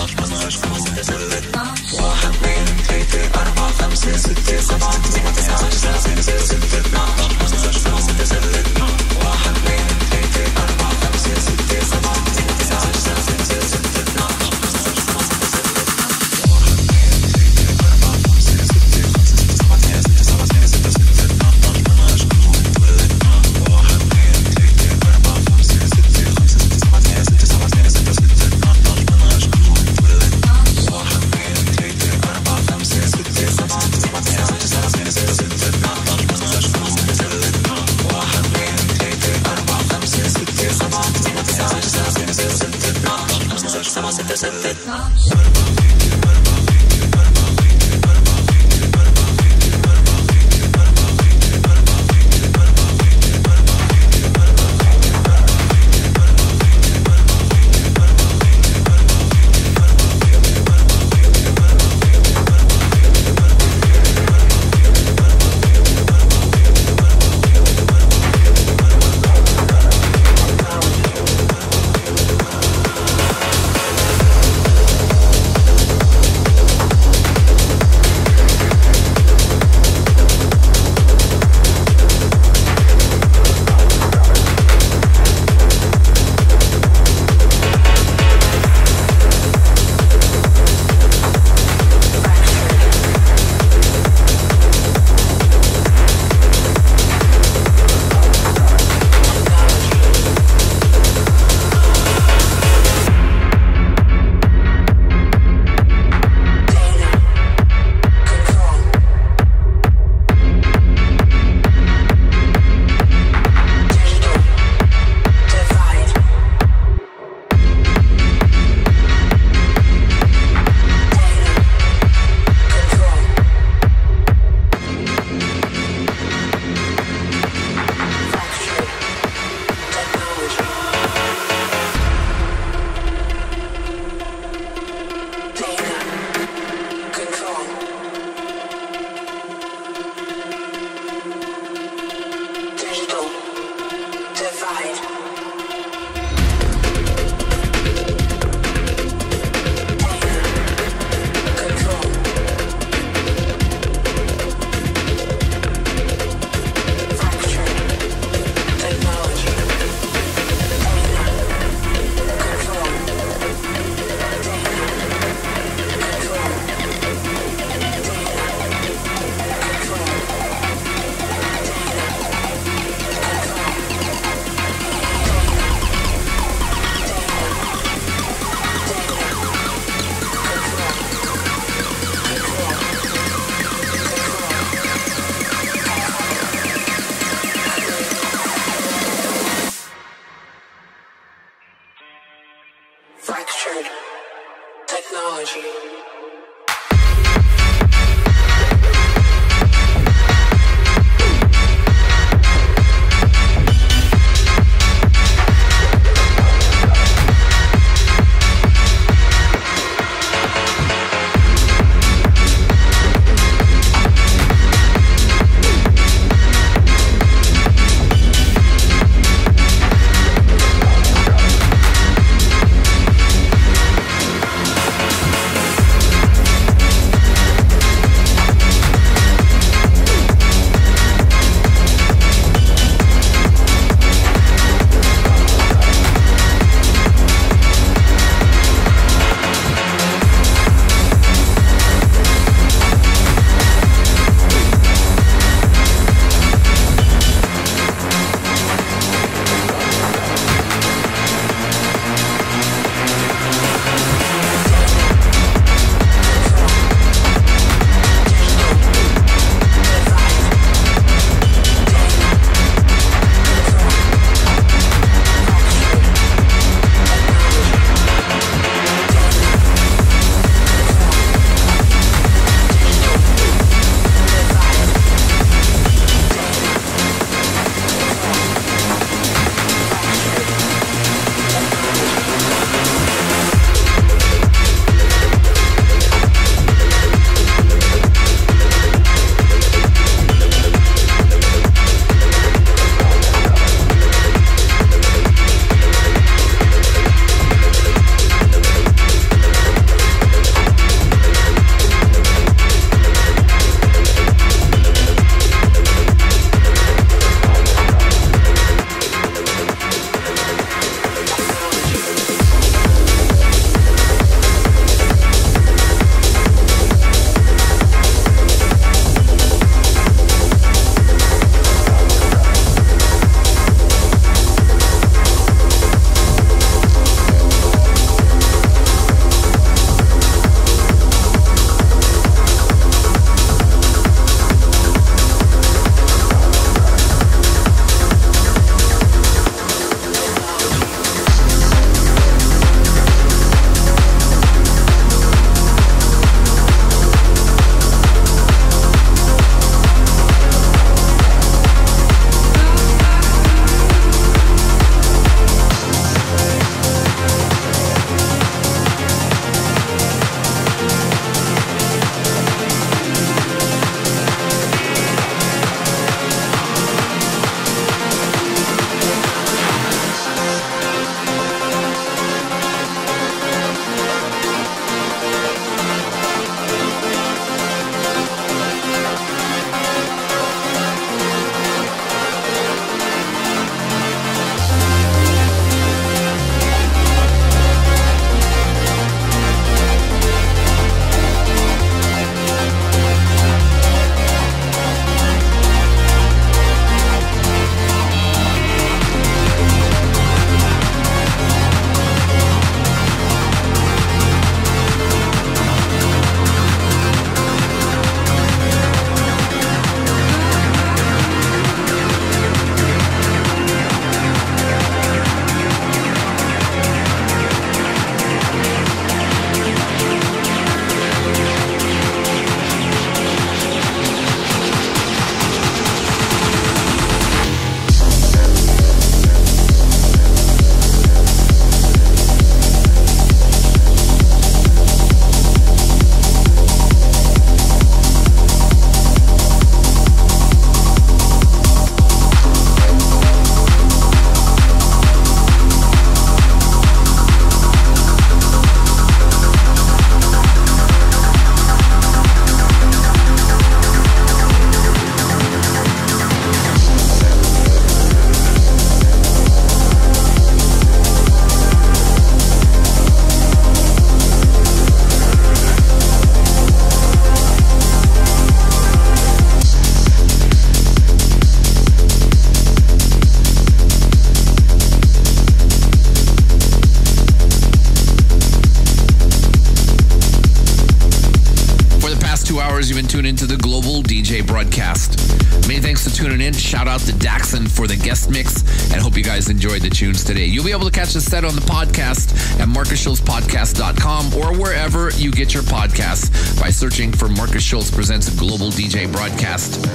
The set on the podcast at markusschulzpodcast.com or wherever you get your podcasts by searching for Markus Schulz Presents Global DJ Broadcast.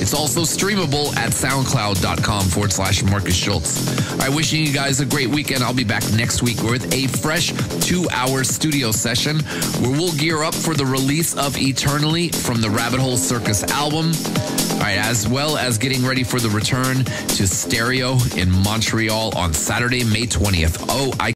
It's also streamable at soundcloud.com forward slash Markus Schulz. All right, wishing you guys a great weekend. I'll be back next week with a fresh two hour studio session where we'll gear up for the release of Eternally from the Rabbit Hole Circus album. Right, as well as getting ready for the return to stereo in Montreal on Saturday, May 20th. Oh, I